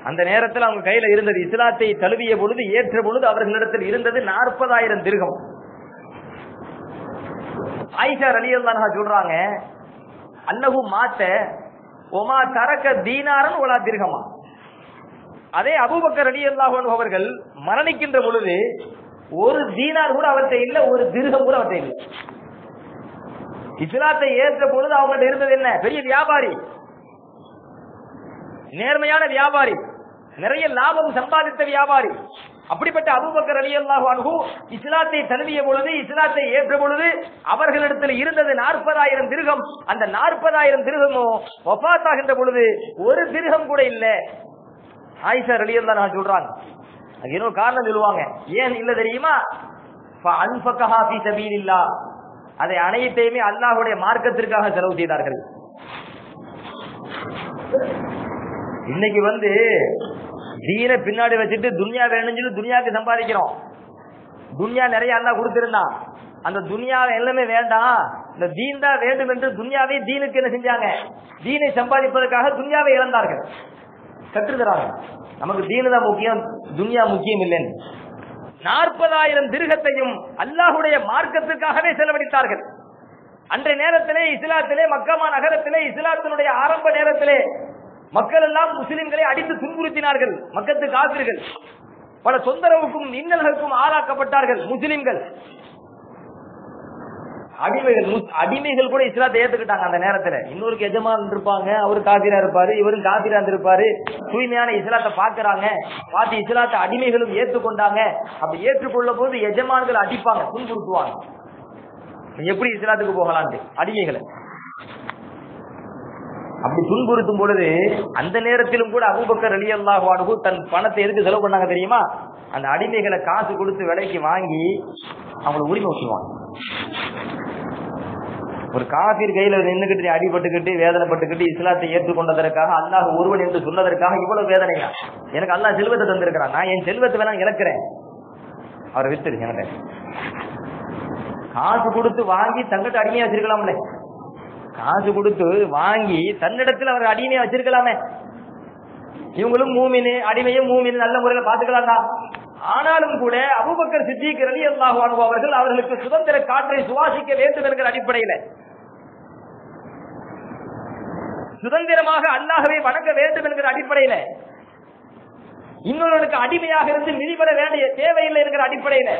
அந்த நேரத்தில் அவங்க கையில இருந்தது இஸ்லாத்தை தழுவிய பொழுது ஏற்ற பொழுது அவர்களிடத்தில் இருந்தது நாற்பதாயிரம் திருகம். ஆயிஷா அலி அல்லா சொல்றாங்க அன்னகு மாத்த ஒமா தரக்க தீனாரன் ஒலா திருகமா? அதே அபுபக்கர் அலி அல்லாஹன் அவர்கள் மரணிக்கின்ற பொழுது ஒரு தீனார் கூட அவர்கிட்ட இல்ல ஒரு திருகம் கூட அவர்கிட்ட இல்லை. இஸ்லாத்தை ஏற்ற பொழுது அவங்கள்ட்ட இருந்தது என்ன? பெரிய வியாபாரி. நேர்மையான வியாபாரி. நிறைய லாபம் சம்பாதித்த வியாபாரி. அப்படிப்பட்ட அபுபக்கர் அலி அல்லாஹு அனுகு இஸ்லாத்தை தழுவிய பொழுது இஸ்லாத்தை ஏற்ற பொழுது அவர்களிடத்தில் இருந்தது நாற்பதாயிரம் திருகம். அந்த நாற்பதாயிரம் திருகமோ ஒப்பாத்தாகின்ற பொழுது ஒரு திருகம் கூட இல்ல. ஆயிஷா அலி அல்லா நான் சொல்றாங்க. அது இன்னொரு காரணம் சொல்லுவாங்க. ஏன் இல்ல தெரியுமா? அதை அனைத்தையுமே அல்லாஹுடைய மார்க்கத்திற்காக செலவு செய்தார்கள். இன்னைக்கு வந்து தீன பின்னாடி வச்சுட்டு துன்யா வேணும்னு சொல்லி துன்யாவுக்கு சம்பாதிக்கிறோம். துன்யா நிறைய அல்லா கொடுத்திருந்தான். அந்த துன்யாவை எல்லாமே வேண்டாம். இந்த தீன் தான் வேண்டும் என்று துன்யாவை தீனுக்கு என்ன செஞ்சாங்க? தீனை சம்பாதிப்பதற்காக துன்யாவை இழந்தார்கள். கற்றுக்கிறாங்க நமக்கு தீனு தான் முக்கியம் துன்யா முக்கியம் இல்லைன்னு. நாற்பதாயிரம் திருகத்தையும் அல்லாஹுடைய மார்க்கத்திற்காகவே செலவழித்தார்கள். அன்றைய நேரத்திலே இஸ்லாத்திலே மக்கமா நகரத்திலே இஸ்லாத்தினுடைய ஆரம்ப நேரத்திலே மக்கள் எல்லாம் முஸ்லிம்களை அடித்து துன்புறுத்தினார்கள். மக்கத்து காப்பீர்கள் பல தொந்தரவுக்கும் இன்னல்களுக்கும் ஆளாக்கப்பட்டார்கள் முஸ்லிம்கள். அடிமைகள் அடிமைகள் கூட இஸ்லாத்தை ஏத்துக்கிட்டாங்க அந்த நேரத்துல. இன்னொருக்கு எஜமான் இருப்பாங்க அவரு காபிரா இருப்பாரு இவரும் காபிரா இருப்பாரு தூய்மையான இஸ்லாத்தை பாக்குறாங்க பார்த்து இஸ்லாத்தை அடிமைகளும் ஏத்துக்கொண்டாங்க. அப்படி ஏற்றுக்கொள்ள போது எஜமான்கள் அடிப்பாங்க துன்புறுத்துவாங்க. எப்படி இஸ்லாத்துக்கு போகலான்ட்டு அடிமைகளை. அப்படி துன்புறுத்தும் பொழுது அந்த நேரத்திலும் கூட அபுபக்கர் அலி அல்லாஹ் தன் பணத்தை எதுக்கு செலவு பண்ணாங்க தெரியுமா? அந்த அடிமைகளை காசு கொடுத்து விலைக்கு வாங்கி அவங்களை உரிமை வச்சுருவாங்க. ஒரு காபீர் கையில நின்னுகிட்டு அடிபட்டுக்கிட்டு வேதனைப்பட்டுக்கிட்டு இஸ்லாத்தை ஏற்றுக்கொண்டதற்காக அல்லாஹ் ஒருவன் என்று சொன்னதற்காக இவ்வளவு வேதனையா? எனக்கு அல்லாஹ் செல்வத்தை தந்திருக்கிறான். நான் என் செல்வத்தை வேணா இழக்கிறேன். அவரை வித்துரு எனக்கு. காசு கொடுத்து வாங்கி தங்கிட்ட அடிமையா வச்சிருக்கலாம்ல காசு கொடுத்து வாங்கி தன்னிடத்தில் அவர் அடிமையை வச்சிருக்கலாமே. இவங்களும் மூமினு அடிமையும் மூமின் நல்ல முறையில் பாத்துக்கலாம்டா ஆனாலும் கூட அபுபக்கர் சித்திக் ரலி அல்லாஹ் அவர்கள் அவர்களுக்கு சுதந்திர காற்றை சுவாசிக்க வேண்டும் என்கிற அடிப்படையில. சுதந்திரமாக அல்லாகவே வணங்க வேண்டும் என்கிற அடிப்படையில. இன்னொருவனுக்கு அடிமையாக இருந்து மிதிபட வேண்டிய தேவையில்லை என்கிற அடிப்படையில.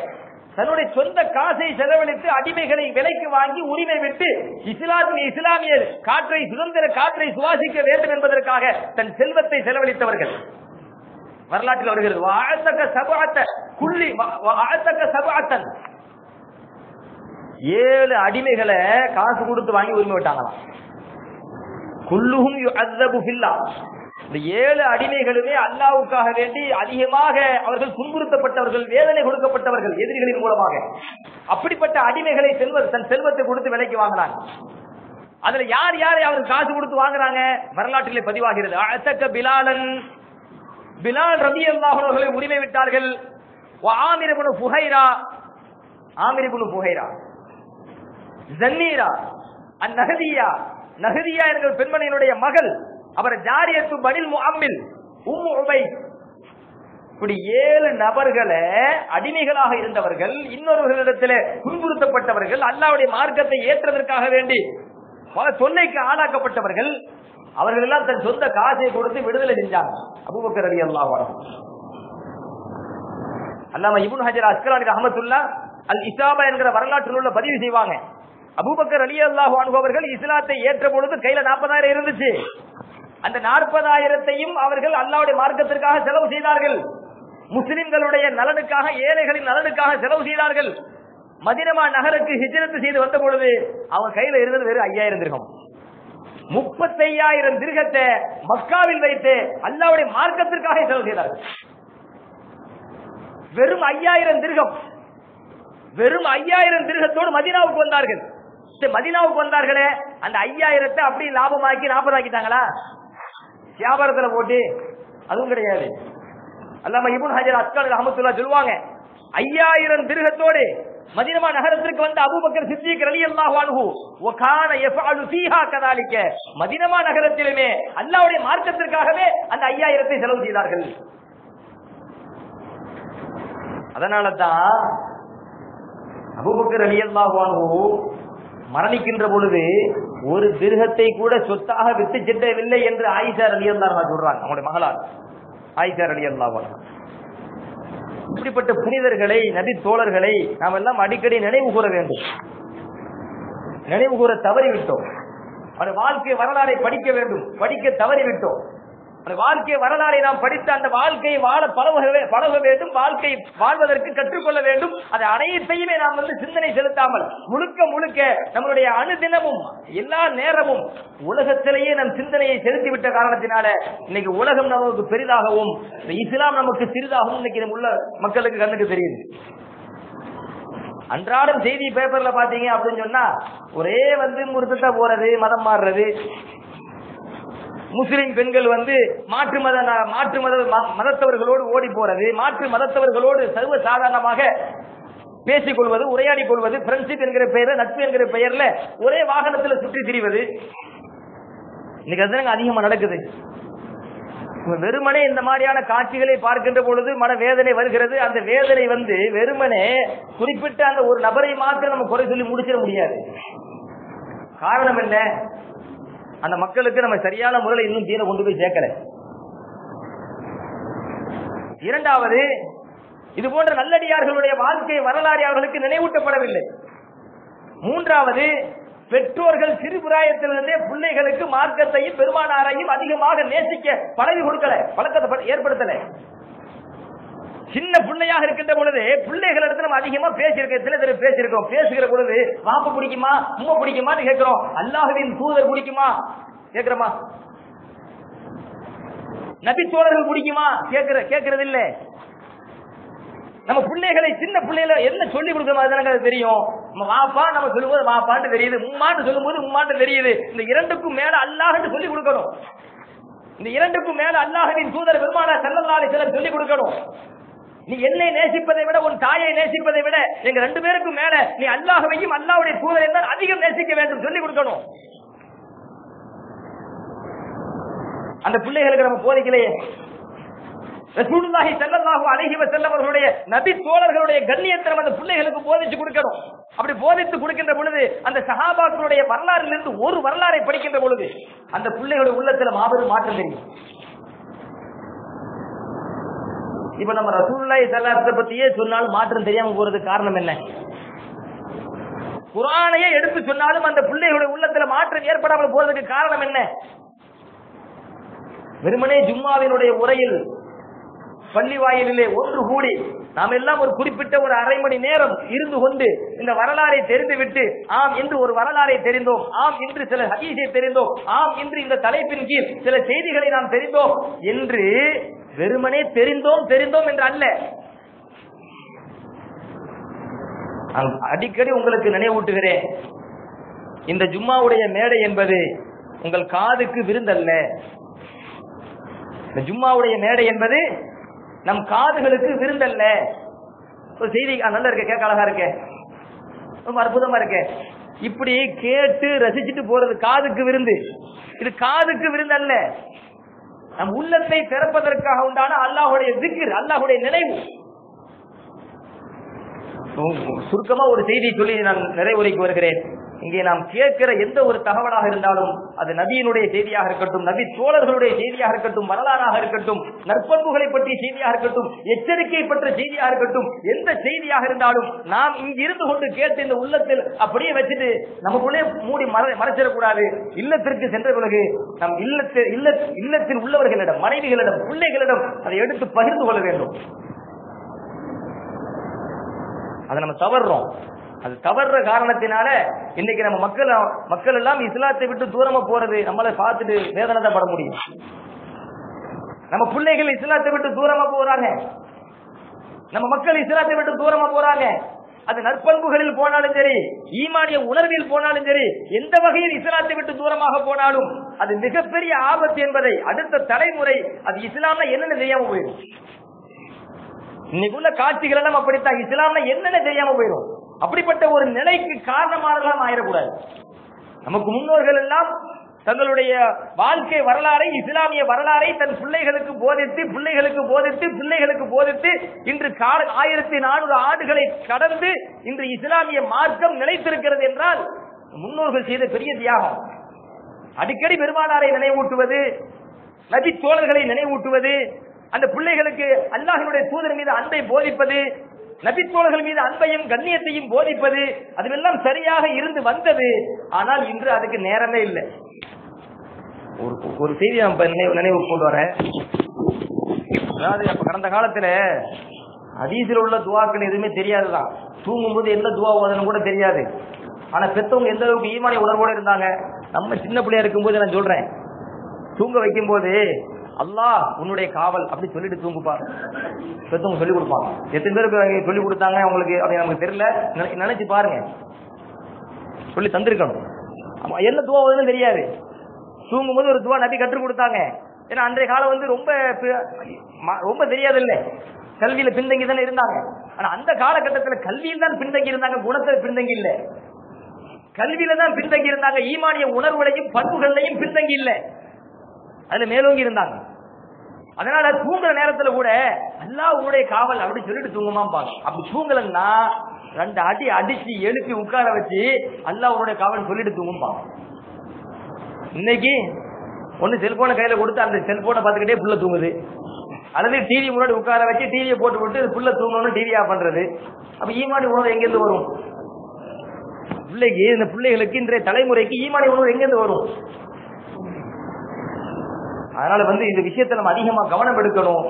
தன்னுடைய சொந்த காசை செலவழித்து அடிமைகளை விலைக்கு வாங்கி உரிமை விட்டு இஸ்லாமிய இஸ்லாமியர் காற்றை சுதந்திர காற்றை சுவாசிக்க வேண்டும் என்பதற்காக தன் செல்வத்தை செலவழித்தவர்கள். வரலாற்றில் வருகிறது. வாழ்த்தக்க சபாத்த குள்ளி வாழ்த்தக்க சபாத்தன் ஏழு அடிமைகளை காசு கொடுத்து வாங்கி உரிமை விட்டாங்களாம். குல்லுகும் யுஅzzபு ஃபில்லாஹ். இந்த ஏழு அடிமைகளுமே அல்லாவுக்காக வேண்டி அதிகமாக அவர்கள் துன்புறுத்தப்பட்டவர்கள் வேதனை கொடுக்கப்பட்டவர்கள் எதிரிகளின் மூலமாக. அப்படிப்பட்ட அடிமைகளை செல்வ தன் செல்வத்தை கொடுத்து விலைக்கு வாங்கினாங்க. அதுல யார் யாரை அவர்கள் காசு கொடுத்து வாங்குறாங்க? வரலாற்றிலே பதிவாகிறது. அத்தக்க பிலாலன். பிலால் ரபி அல்லாஹர்களை உரிமை விட்டார்கள். ஆமிரபுனு புகைரா ஆமிரபுனு புகைரா ஜன்னீரா. அந்நகதியா. நகதியா என்கிற பெண்மணியினுடைய மகள். அவர் ஜாரியத்து பனில் முஅம்மில் உம்மு உபை. இப்படி ஏழு நபர்களை அடிமைகளாக இருந்தவர்கள் இன்னொருவர்களிடத்தில் துன்புறுத்தப்பட்டவர்கள் அல்லாவுடைய மார்க்கத்தை ஏற்றதற்காக வேண்டி பல தொல்லைக்கு ஆளாக்கப்பட்டவர்கள் அவர்கள் எல்லாம் தன் சொந்த காசை கொடுத்து விடுதலை செஞ்சாங்க. அபூபக்கர் அலி அல்லா அல்லாம இபுன் ஹஜர் அஸ்கலானி அஹமத்துல்லா அல் இசாபா என்கிற வரலாற்றில் உள்ள பதிவு செய்வாங்க. அபூபக்கர் அலி அல்லாஹு அவர்கள் இஸ்லாத்தை ஏற்ற பொழுது கையில நாற்பதாயிரம் இருந்துச்சு. அந்த நாற்பதாயிரத்தையும் அவர்கள் அல்லாவுடைய மார்க்கத்திற்காக செலவு செய்தார்கள். முஸ்லிம்களுடைய நலனுக்காக ஏழைகளின் நலனுக்காக செலவு செய்தார்கள். மதினமா நகருக்கு ஹிஜரத்து செய்து வந்த பொழுது அவன் கையில இருந்தது வெறும் ஐயாயிரம் திருகம். முப்பத்தையாயிரம் திருகத்தை மக்காவில் வைத்து அல்லாவுடைய மார்க்கத்திற்காக செலவு செய்தார்கள். வெறும் ஐயாயிரம் திருகம். வெறும் ஐயாயிரம் திருகத்தோடு மதினாவுக்கு வந்தார்கள். சரி, மதினாவுக்கு வந்தார்களே அந்த ஐயாயிரத்தை அப்படி லாபமாக்கி நாற்பதாக்கிட்டாங்களா? வியாபாரத்துல போட்டு அதுவும் கிடையாது. அல்லாம இபுன் ஹஜர் அஸ்கால் அஹமத்துல்லா சொல்லுவாங்க ஐயாயிரம் திருகத்தோடு மதினமா நகரத்திற்கு வந்த அபூபக்கர் சித்திக் ரலியல்லாஹு அன்ஹு ஒகான யஃஅலு ஃபீஹா கதாலிக மதினமா நகரத்திலுமே அல்லாவுடைய மார்க்கத்திற்காகவே அந்த ஐயாயிரத்தை செலவு செய்தார்கள். அதனால தான் அபூபக்கர் ரலியல்லாஹு அன்ஹு மரணிக்கின்ற பொழுது ஒரு திருகத்தை கூட சொத்தாக விட்டு செல்லவில்லை என்று ஆயிஷா ரலியல்லாஹு சொல்றாங்க. அவங்களுடைய மகளார். ஆயிஷா ரலியல்லாஹு அன்ஹா. இப்படிப்பட்ட புனிதர்களை நபி தோழர்களை நாம் எல்லாம் அடிக்கடி நினைவு கூற வேண்டும். நினைவு கூற தவறிவிட்டோம். அவருடைய வாழ்க்கை வரலாறை படிக்க வேண்டும். படிக்க தவறிவிட்டோம். வாழ்க்கை வரலாறை நாம் படித்து அந்த வாழ்க்கையை வாழ பழக பழக வேண்டும் வாழ்க்கை வாழ்வதற்கு கற்றுக்கொள்ள வேண்டும். அதை அனைத்தையுமே நாம் வந்து சிந்தனை செலுத்தாமல் முழுக்க முழுக்க நம்மளுடைய அணுதினமும் எல்லா நேரமும் உலகத்திலேயே நம் சிந்தனையை செலுத்திவிட்ட காரணத்தினால இன்னைக்கு உலகம் நமக்கு பெரிதாகவும் இஸ்லாம் நமக்கு சிறிதாகவும் இன்னைக்கு நம்ம உள்ள மக்களுக்கு கண்ணுக்கு தெரியுது. அன்றாடம் செய்தி பேப்பர்ல பாத்தீங்க அப்படின்னு சொன்னா ஒரே வந்து முறுத்தத்தை போறது மதம் மாறுறது. முஸ்லிம் பெண்கள் வந்து மாற்று மத மாற்று மத மதத்தவர்களோடு ஓடி போறது மாற்று மதத்தவர்களோடு சர்வ சாதாரணமாக பேசிக் கொள்வது உரையாடி கொள்வது ஃப்ரெண்ட்ஷிப் என்கிற பெயர்ல நட்பு என்கிற பெயர்ல ஒரே வாகனத்துல சுற்றி திரிவது. இன்னைக்கு அதுதாங்க அதிகமா நடக்குது. வெறுமனே இந்த மாதிரியான காட்சிகளை பார்க்கின்ற பொழுது மன வேதனை வருகிறது. அந்த வேதனை வந்து வெறுமனே குறிப்பிட்ட அந்த ஒரு நபரை மாத்திரம் நம்ம குறை சொல்லி முடிச்சிட முடியாது. காரணம் என்ன? அந்த மக்களுக்கு நம்ம சரியான முறையில் இன்னும் தீன கொண்டு போய் சேர்க்கல. இரண்டாவது இது போன்ற நல்லடியார்களுடைய வாழ்க்கை வரலாறு அவர்களுக்கு நினைவூட்டப்படவில்லை. மூன்றாவது பெற்றோர்கள் சிறு பிராயத்திலிருந்தே பிள்ளைகளுக்கு மார்க்கத்தையும் பெருமானாரையும் அதிகமாக நேசிக்க பழகி கொடுக்கல பழக்கத்தை ப- ஏற்படுத்தல. சின்ன பிள்ளையாக இருக்கின்ற பொழுது பிள்ளைகளிடத்துல நம்ம அதிகமா பேசியிருக்கோம். சில பேர் பேசியிருக்கோம் பேசுகிற பொழுது வாப்பு பிடிக்குமா? உம்மை பிடிக்குமான்னு கேட்கிறோம். அல்லாஹுவின் தூதர் பிடிக்குமா? கேட்கிறோமா? நபி தோழர்கள் பிடிக்குமா? கேக்குற கேக்குறது இல்ல நம்ம பிள்ளைகளை சின்ன பிள்ளைகளை என்ன சொல்லி கொடுக்கணும் மாதிரி தெரியும். நம்ம வாப்பா நம்ம சொல்லும்போது வாப்பான்னு தெரியுது. உம்மான்னு சொல்லும்போது உம்மான்னு தெரியுது. இந்த இரண்டுக்கும் மேல அல்லாஹ்னு சொல்லி கொடுக்கணும். இந்த இரண்டுக்கும் மேல அல்லாஹ்வின் தூதர் பெருமானா செல்லல்லாலே சிலர் சொல்லி கொடுக்கணும். நீ என்னை நேசிப்பதை விட உன் தாயை நேசிப்பதை விட எங்க ரெண்டு பேருக்கும் மேல நீ அல்லாஹ்வையும் அல்லாவுடைய தூதரை தான் அதிகம் நேசிக்க வேண்டும் சொல்லி கொடுக்கணும். அந்த பிள்ளைகளுக்கு நம்ம போதிக்கலையே. ரசூலுல்லாஹி ஸல்லல்லாஹு அலைஹி வஸல்லம் அவர்களுடைய நபி தோழர்களுடைய கண்ணியத்தை நம்ம அந்த பிள்ளைகளுக்கு போதிச்சு கொடுக்கணும். அப்படி போதித்து கொடுக்கின்ற பொழுது அந்த சஹாபாக்களுடைய வரலாறிலிருந்து ஒரு வரலாறை படிக்கின்ற பொழுது அந்த பிள்ளைகளுடைய உள்ளத்துல மாபெரும் மாற்றம் தெரியும். இப்ப நம்ம ரசூல்லாய் சல்லாத்தை பத்தியே சொன்னாலும் மாற்றம் தெரியாம போறதுக்கு காரணம் என்ன? குரானையே எடுத்து சொன்னாலும் அந்த பிள்ளைகளுடைய உள்ளத்துல மாற்றம் ஏற்படாமல் போறதுக்கு காரணம் என்ன? வெறுமனே ஜும்மாவினுடைய உரையில் பள்ளி வாயிலே ஒன்று கூடி நாம் எல்லாம் ஒரு குறிப்பிட்ட ஒரு அரை மணி நேரம் இருந்து கொண்டு இந்த வரலாறை தெரிந்து விட்டு ஆம் இன்று ஒரு வரலாறை தெரிந்தோம் ஆம் இன்று சில ஹதீஸை தெரிந்தோம் ஆம் இன்று இந்த தலைப்பின் கீழ் சில செய்திகளை நாம் தெரிந்தோம் என்று வெறுமனே தெரிந்தோம் தெரிந்தோம் என்று அல்ல அடிக்கடி உங்களுக்கு நினைவூட்டுகிறேன். இந்த ஜும்மாவுடைய மேடை என்பது உங்கள் காதுக்கு விருந்தல்ல. இந்த ஜும்மாவுடைய மேடை என்பது நம் காதுகளுக்கு விருந்தல்ல. செய்தி நல்லா இருக்க கேட்க அழகா இருக்க. ரொம்ப அற்புதமா இருக்க. இப்படி கேட்டு ரசிச்சுட்டு போறது காதுக்கு விருந்து. இது காதுக்கு விருந்து அல்ல நம் உள்ளத்தை திறப்பதற்காக உண்டான அல்லாஹுடைய திக்ர் அல்லாஹுடைய நினைவு. சுருக்கமா ஒரு செய்தியை சொல்லி நான் நிறைவுரைக்கு வருகிறேன். இங்கே நாம் கேட்கிற எந்த ஒரு தகவலாக இருந்தாலும் அது நபியினுடைய செய்தியாக இருக்கட்டும் நபி தோழர்களுடைய செய்தியாக இருக்கட்டும் வரலாறாக இருக்கட்டும் நற்பண்புகளை பற்றிய செய்தியாக இருக்கட்டும் எச்சரிக்கை பற்ற செய்தியாக இருக்கட்டும் எந்த செய்தியாக இருந்தாலும் நாம் இங்கிருந்து கொண்டு கேட்டு இந்த உள்ளத்தில் அப்படியே வச்சுட்டு நமக்குள்ளே மூடி மற மறைச்சிடக்கூடாது. இல்லத்திற்கு சென்ற பிறகு நம் இல்லத்தில் இல்ல இல்லத்தில் உள்ளவர்களிடம் மனைவிகளிடம் பிள்ளைகளிடம் அதை எடுத்து பகிர்ந்து கொள்ள வேண்டும். அதை நம்ம தவறுறோம். அது தவறுற காரணத்தினால இன்னைக்கு நம்ம மக்கள் மக்கள் எல்லாம் இஸ்லாத்தை விட்டு தூரமா போறது நம்மளை பார்த்துட்டு வேதனை தான் பட முடியும். நம்ம பிள்ளைகள் இஸ்லாத்தை விட்டு தூரமா போறாங்க. நம்ம மக்கள் இஸ்லாத்தை விட்டு தூரமா போறாங்க. அது நற்பண்புகளில் போனாலும் சரி ஈமானிய உணர்வில் போனாலும் சரி எந்த வகையில் இஸ்லாத்தை விட்டு தூரமாக போனாலும் அது மிகப்பெரிய ஆபத்து என்பதை அடுத்த தலைமுறை அது இஸ்லாம்ல என்னென்ன தெரியாம போயிடும். இன்னைக்குள்ள காட்சிகள் எல்லாம் அப்படித்தான். இஸ்லாம்ல என்னென்ன தெரியாம போயிடும்? அப்படிப்பட்ட ஒரு நிலைக்கு காரணமானதெல்லாம் ஆயிடக்கூடாது நமக்கு முன்னோர்கள் எல்லாம் தங்களுடைய வாழ்க்கை வரலாறை இஸ்லாமிய வரலாறை தன் பிள்ளைகளுக்கு போதித்து பிள்ளைகளுக்கு போதித்து பிள்ளைகளுக்கு போதித்து இன்று கால ஆயிரத்தி நானூறு ஆண்டுகளை கடந்து இன்று இஸ்லாமிய மார்க்கம் நிலைத்திருக்கிறது என்றால் முன்னோர்கள் செய்த பெரிய தியாகம். அடிக்கடி பெருமானாரை நினைவூட்டுவது நபி தோழர்களை நினைவூட்டுவது அந்த பிள்ளைகளுக்கு அல்லாஹினுடைய தூதர் மீது அன்பை போதிப்பது நபித்தோழர்கள் மீது அன்பையும் கண்ணியத்தையும் போதிப்பது அதுவெல்லாம் சரியாக இருந்து வந்தது. ஆனால் இன்று அதுக்கு நேரமே இல்லை. ஒரு ஒரு செய்தி நினைவு நினைவு கொண்டு வரேன். அதாவது அப்ப கடந்த காலத்துல அதீசில் உள்ள துவாக்கள் எதுவுமே தெரியாதுதான். தூங்கும்போது எந்த துவா ஓதனும் கூட தெரியாது. ஆனா பெத்தவங்க எந்த அளவுக்கு ஈமானிய உணர்வோட இருந்தாங்க? நம்ம சின்ன பிள்ளையா இருக்கும்போது நான் சொல்றேன். தூங்க வைக்கும் போது அல்லாஹ் உன்னுடைய காவல் அப்படி சொல்லிட்டு தூங்குப்பார். பெத்தவங்க சொல்லி கொடுப்பாங்க. எத்தனை பேருக்கு சொல்லி கொடுத்தாங்க அவங்களுக்கு அப்படி நமக்கு தெரியல. நினைச்சு பாருங்க. சொல்லி தந்திருக்கணும். ஆமா, என்ன துவா வருதுன்னு தெரியாது. தூங்கும்போது ஒரு துவா நபி கற்றுக் கொடுத்தாங்க. ஏன்னா அன்றைய காலம் வந்து ரொம்ப ரொம்ப தெரியாது இல்ல கல்வியில பின்தங்கி தானே இருந்தாங்க. ஆனா அந்த காலகட்டத்துல கல்வியில் தான் பின்தங்கி இருந்தாங்க குணத்துல பின்தங்கி இல்ல. கல்வியில தான் பின்தங்கி இருந்தாங்க ஈமானிய உணர்வுகளையும் பண்புகளையும் பின்தங்கி இல்ல. அதுல மேலோங்கி இருந்தாங்க. அதனால தூங்குற நேரத்துல கூட அல்லா உங்களுடைய காவல் அப்படின்னு சொல்லிட்டு தூங்குமாம்பாங்க அப்படி தூங்கலன்னா ரெண்டு அடி அடிச்சு எழுப்பி உட்கார வச்சு அல்லாஹ் உங்களுடைய காவல் சொல்லிட்டு தூங்கும்பாங்க இன்னைக்கு ஒண்ணு செல்போனை கையில கொடுத்து அந்த செல்போனை பார்த்துக்கிட்டே புள்ள தூங்குது. அல்லது டிவி முன்னாடி உட்கார வச்சு டிவியை போட்டு விட்டு புள்ள தூங்கணும்னு டிவி ஆஃப் பண்றது. அப்ப ஈமாடி உணவு எங்கிருந்து வரும்? பிள்ளைக்கு இந்த பிள்ளைகளுக்கு இன்றைய தலைமுறைக்கு ஈமாடி உணவு எங்கிருந்து வரும்? அதனால வந்து இந்த விஷயத்தை நம்ம அதிகமா கவனம் எடுக்கணும்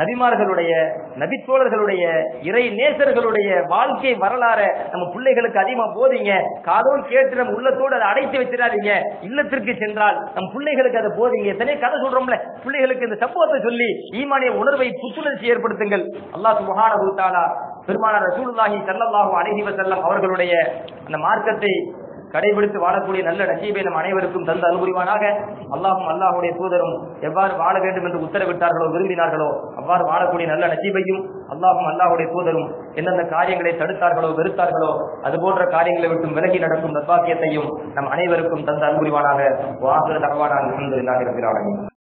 நபிமார்களுடைய நபித்தோழர்களுடைய இறை நேசர்களுடைய வாழ்க்கை வரலாற நம்ம பிள்ளைகளுக்கு அதிகமா போதீங்க. காதோடு கேட்டு நம்ம உள்ளத்தோடு அதை அடைத்து வச்சிடாதீங்க. இல்லத்திற்கு சென்றால் நம் பிள்ளைகளுக்கு அதை போதீங்க. எத்தனையோ கதை சொல்றோம்ல. பிள்ளைகளுக்கு இந்த சம்பவத்தை சொல்லி ஈமானிய உணர்வை புத்துணர்ச்சி ஏற்படுத்துங்கள். அல்லா சுகான தஆலா பெருமானார் ரசூலுல்லாஹி ஸல்லல்லாஹு அலைஹி வஸல்லம் அவர்களுடைய அந்த மார்க்கத்தை கடைபிடித்து வாழக்கூடிய நல்ல நசீபை நம் அனைவருக்கும் தந்து அனுபவிவானாக அல்லாஹும் அல்லாஹுடைய தூதரும் எவ்வாறு வாழ வேண்டும் என்று உத்தரவிட்டார்களோ விரும்பினார்களோ அவ்வாறு வாழக்கூடிய நல்ல நசீபையும் அல்லாஹும் அல்லாஹுடைய தூதரும் எந்தெந்த காரியங்களை தடுத்தார்களோ வெறுத்தார்களோ அது போன்ற காரியங்களை விட்டு விலகி நடக்கும் நற்பாக்கியத்தையும் நம் அனைவருக்கும் தந்து அனுபவிவானாக வாசல் தகவான அலமதுல்லாஹி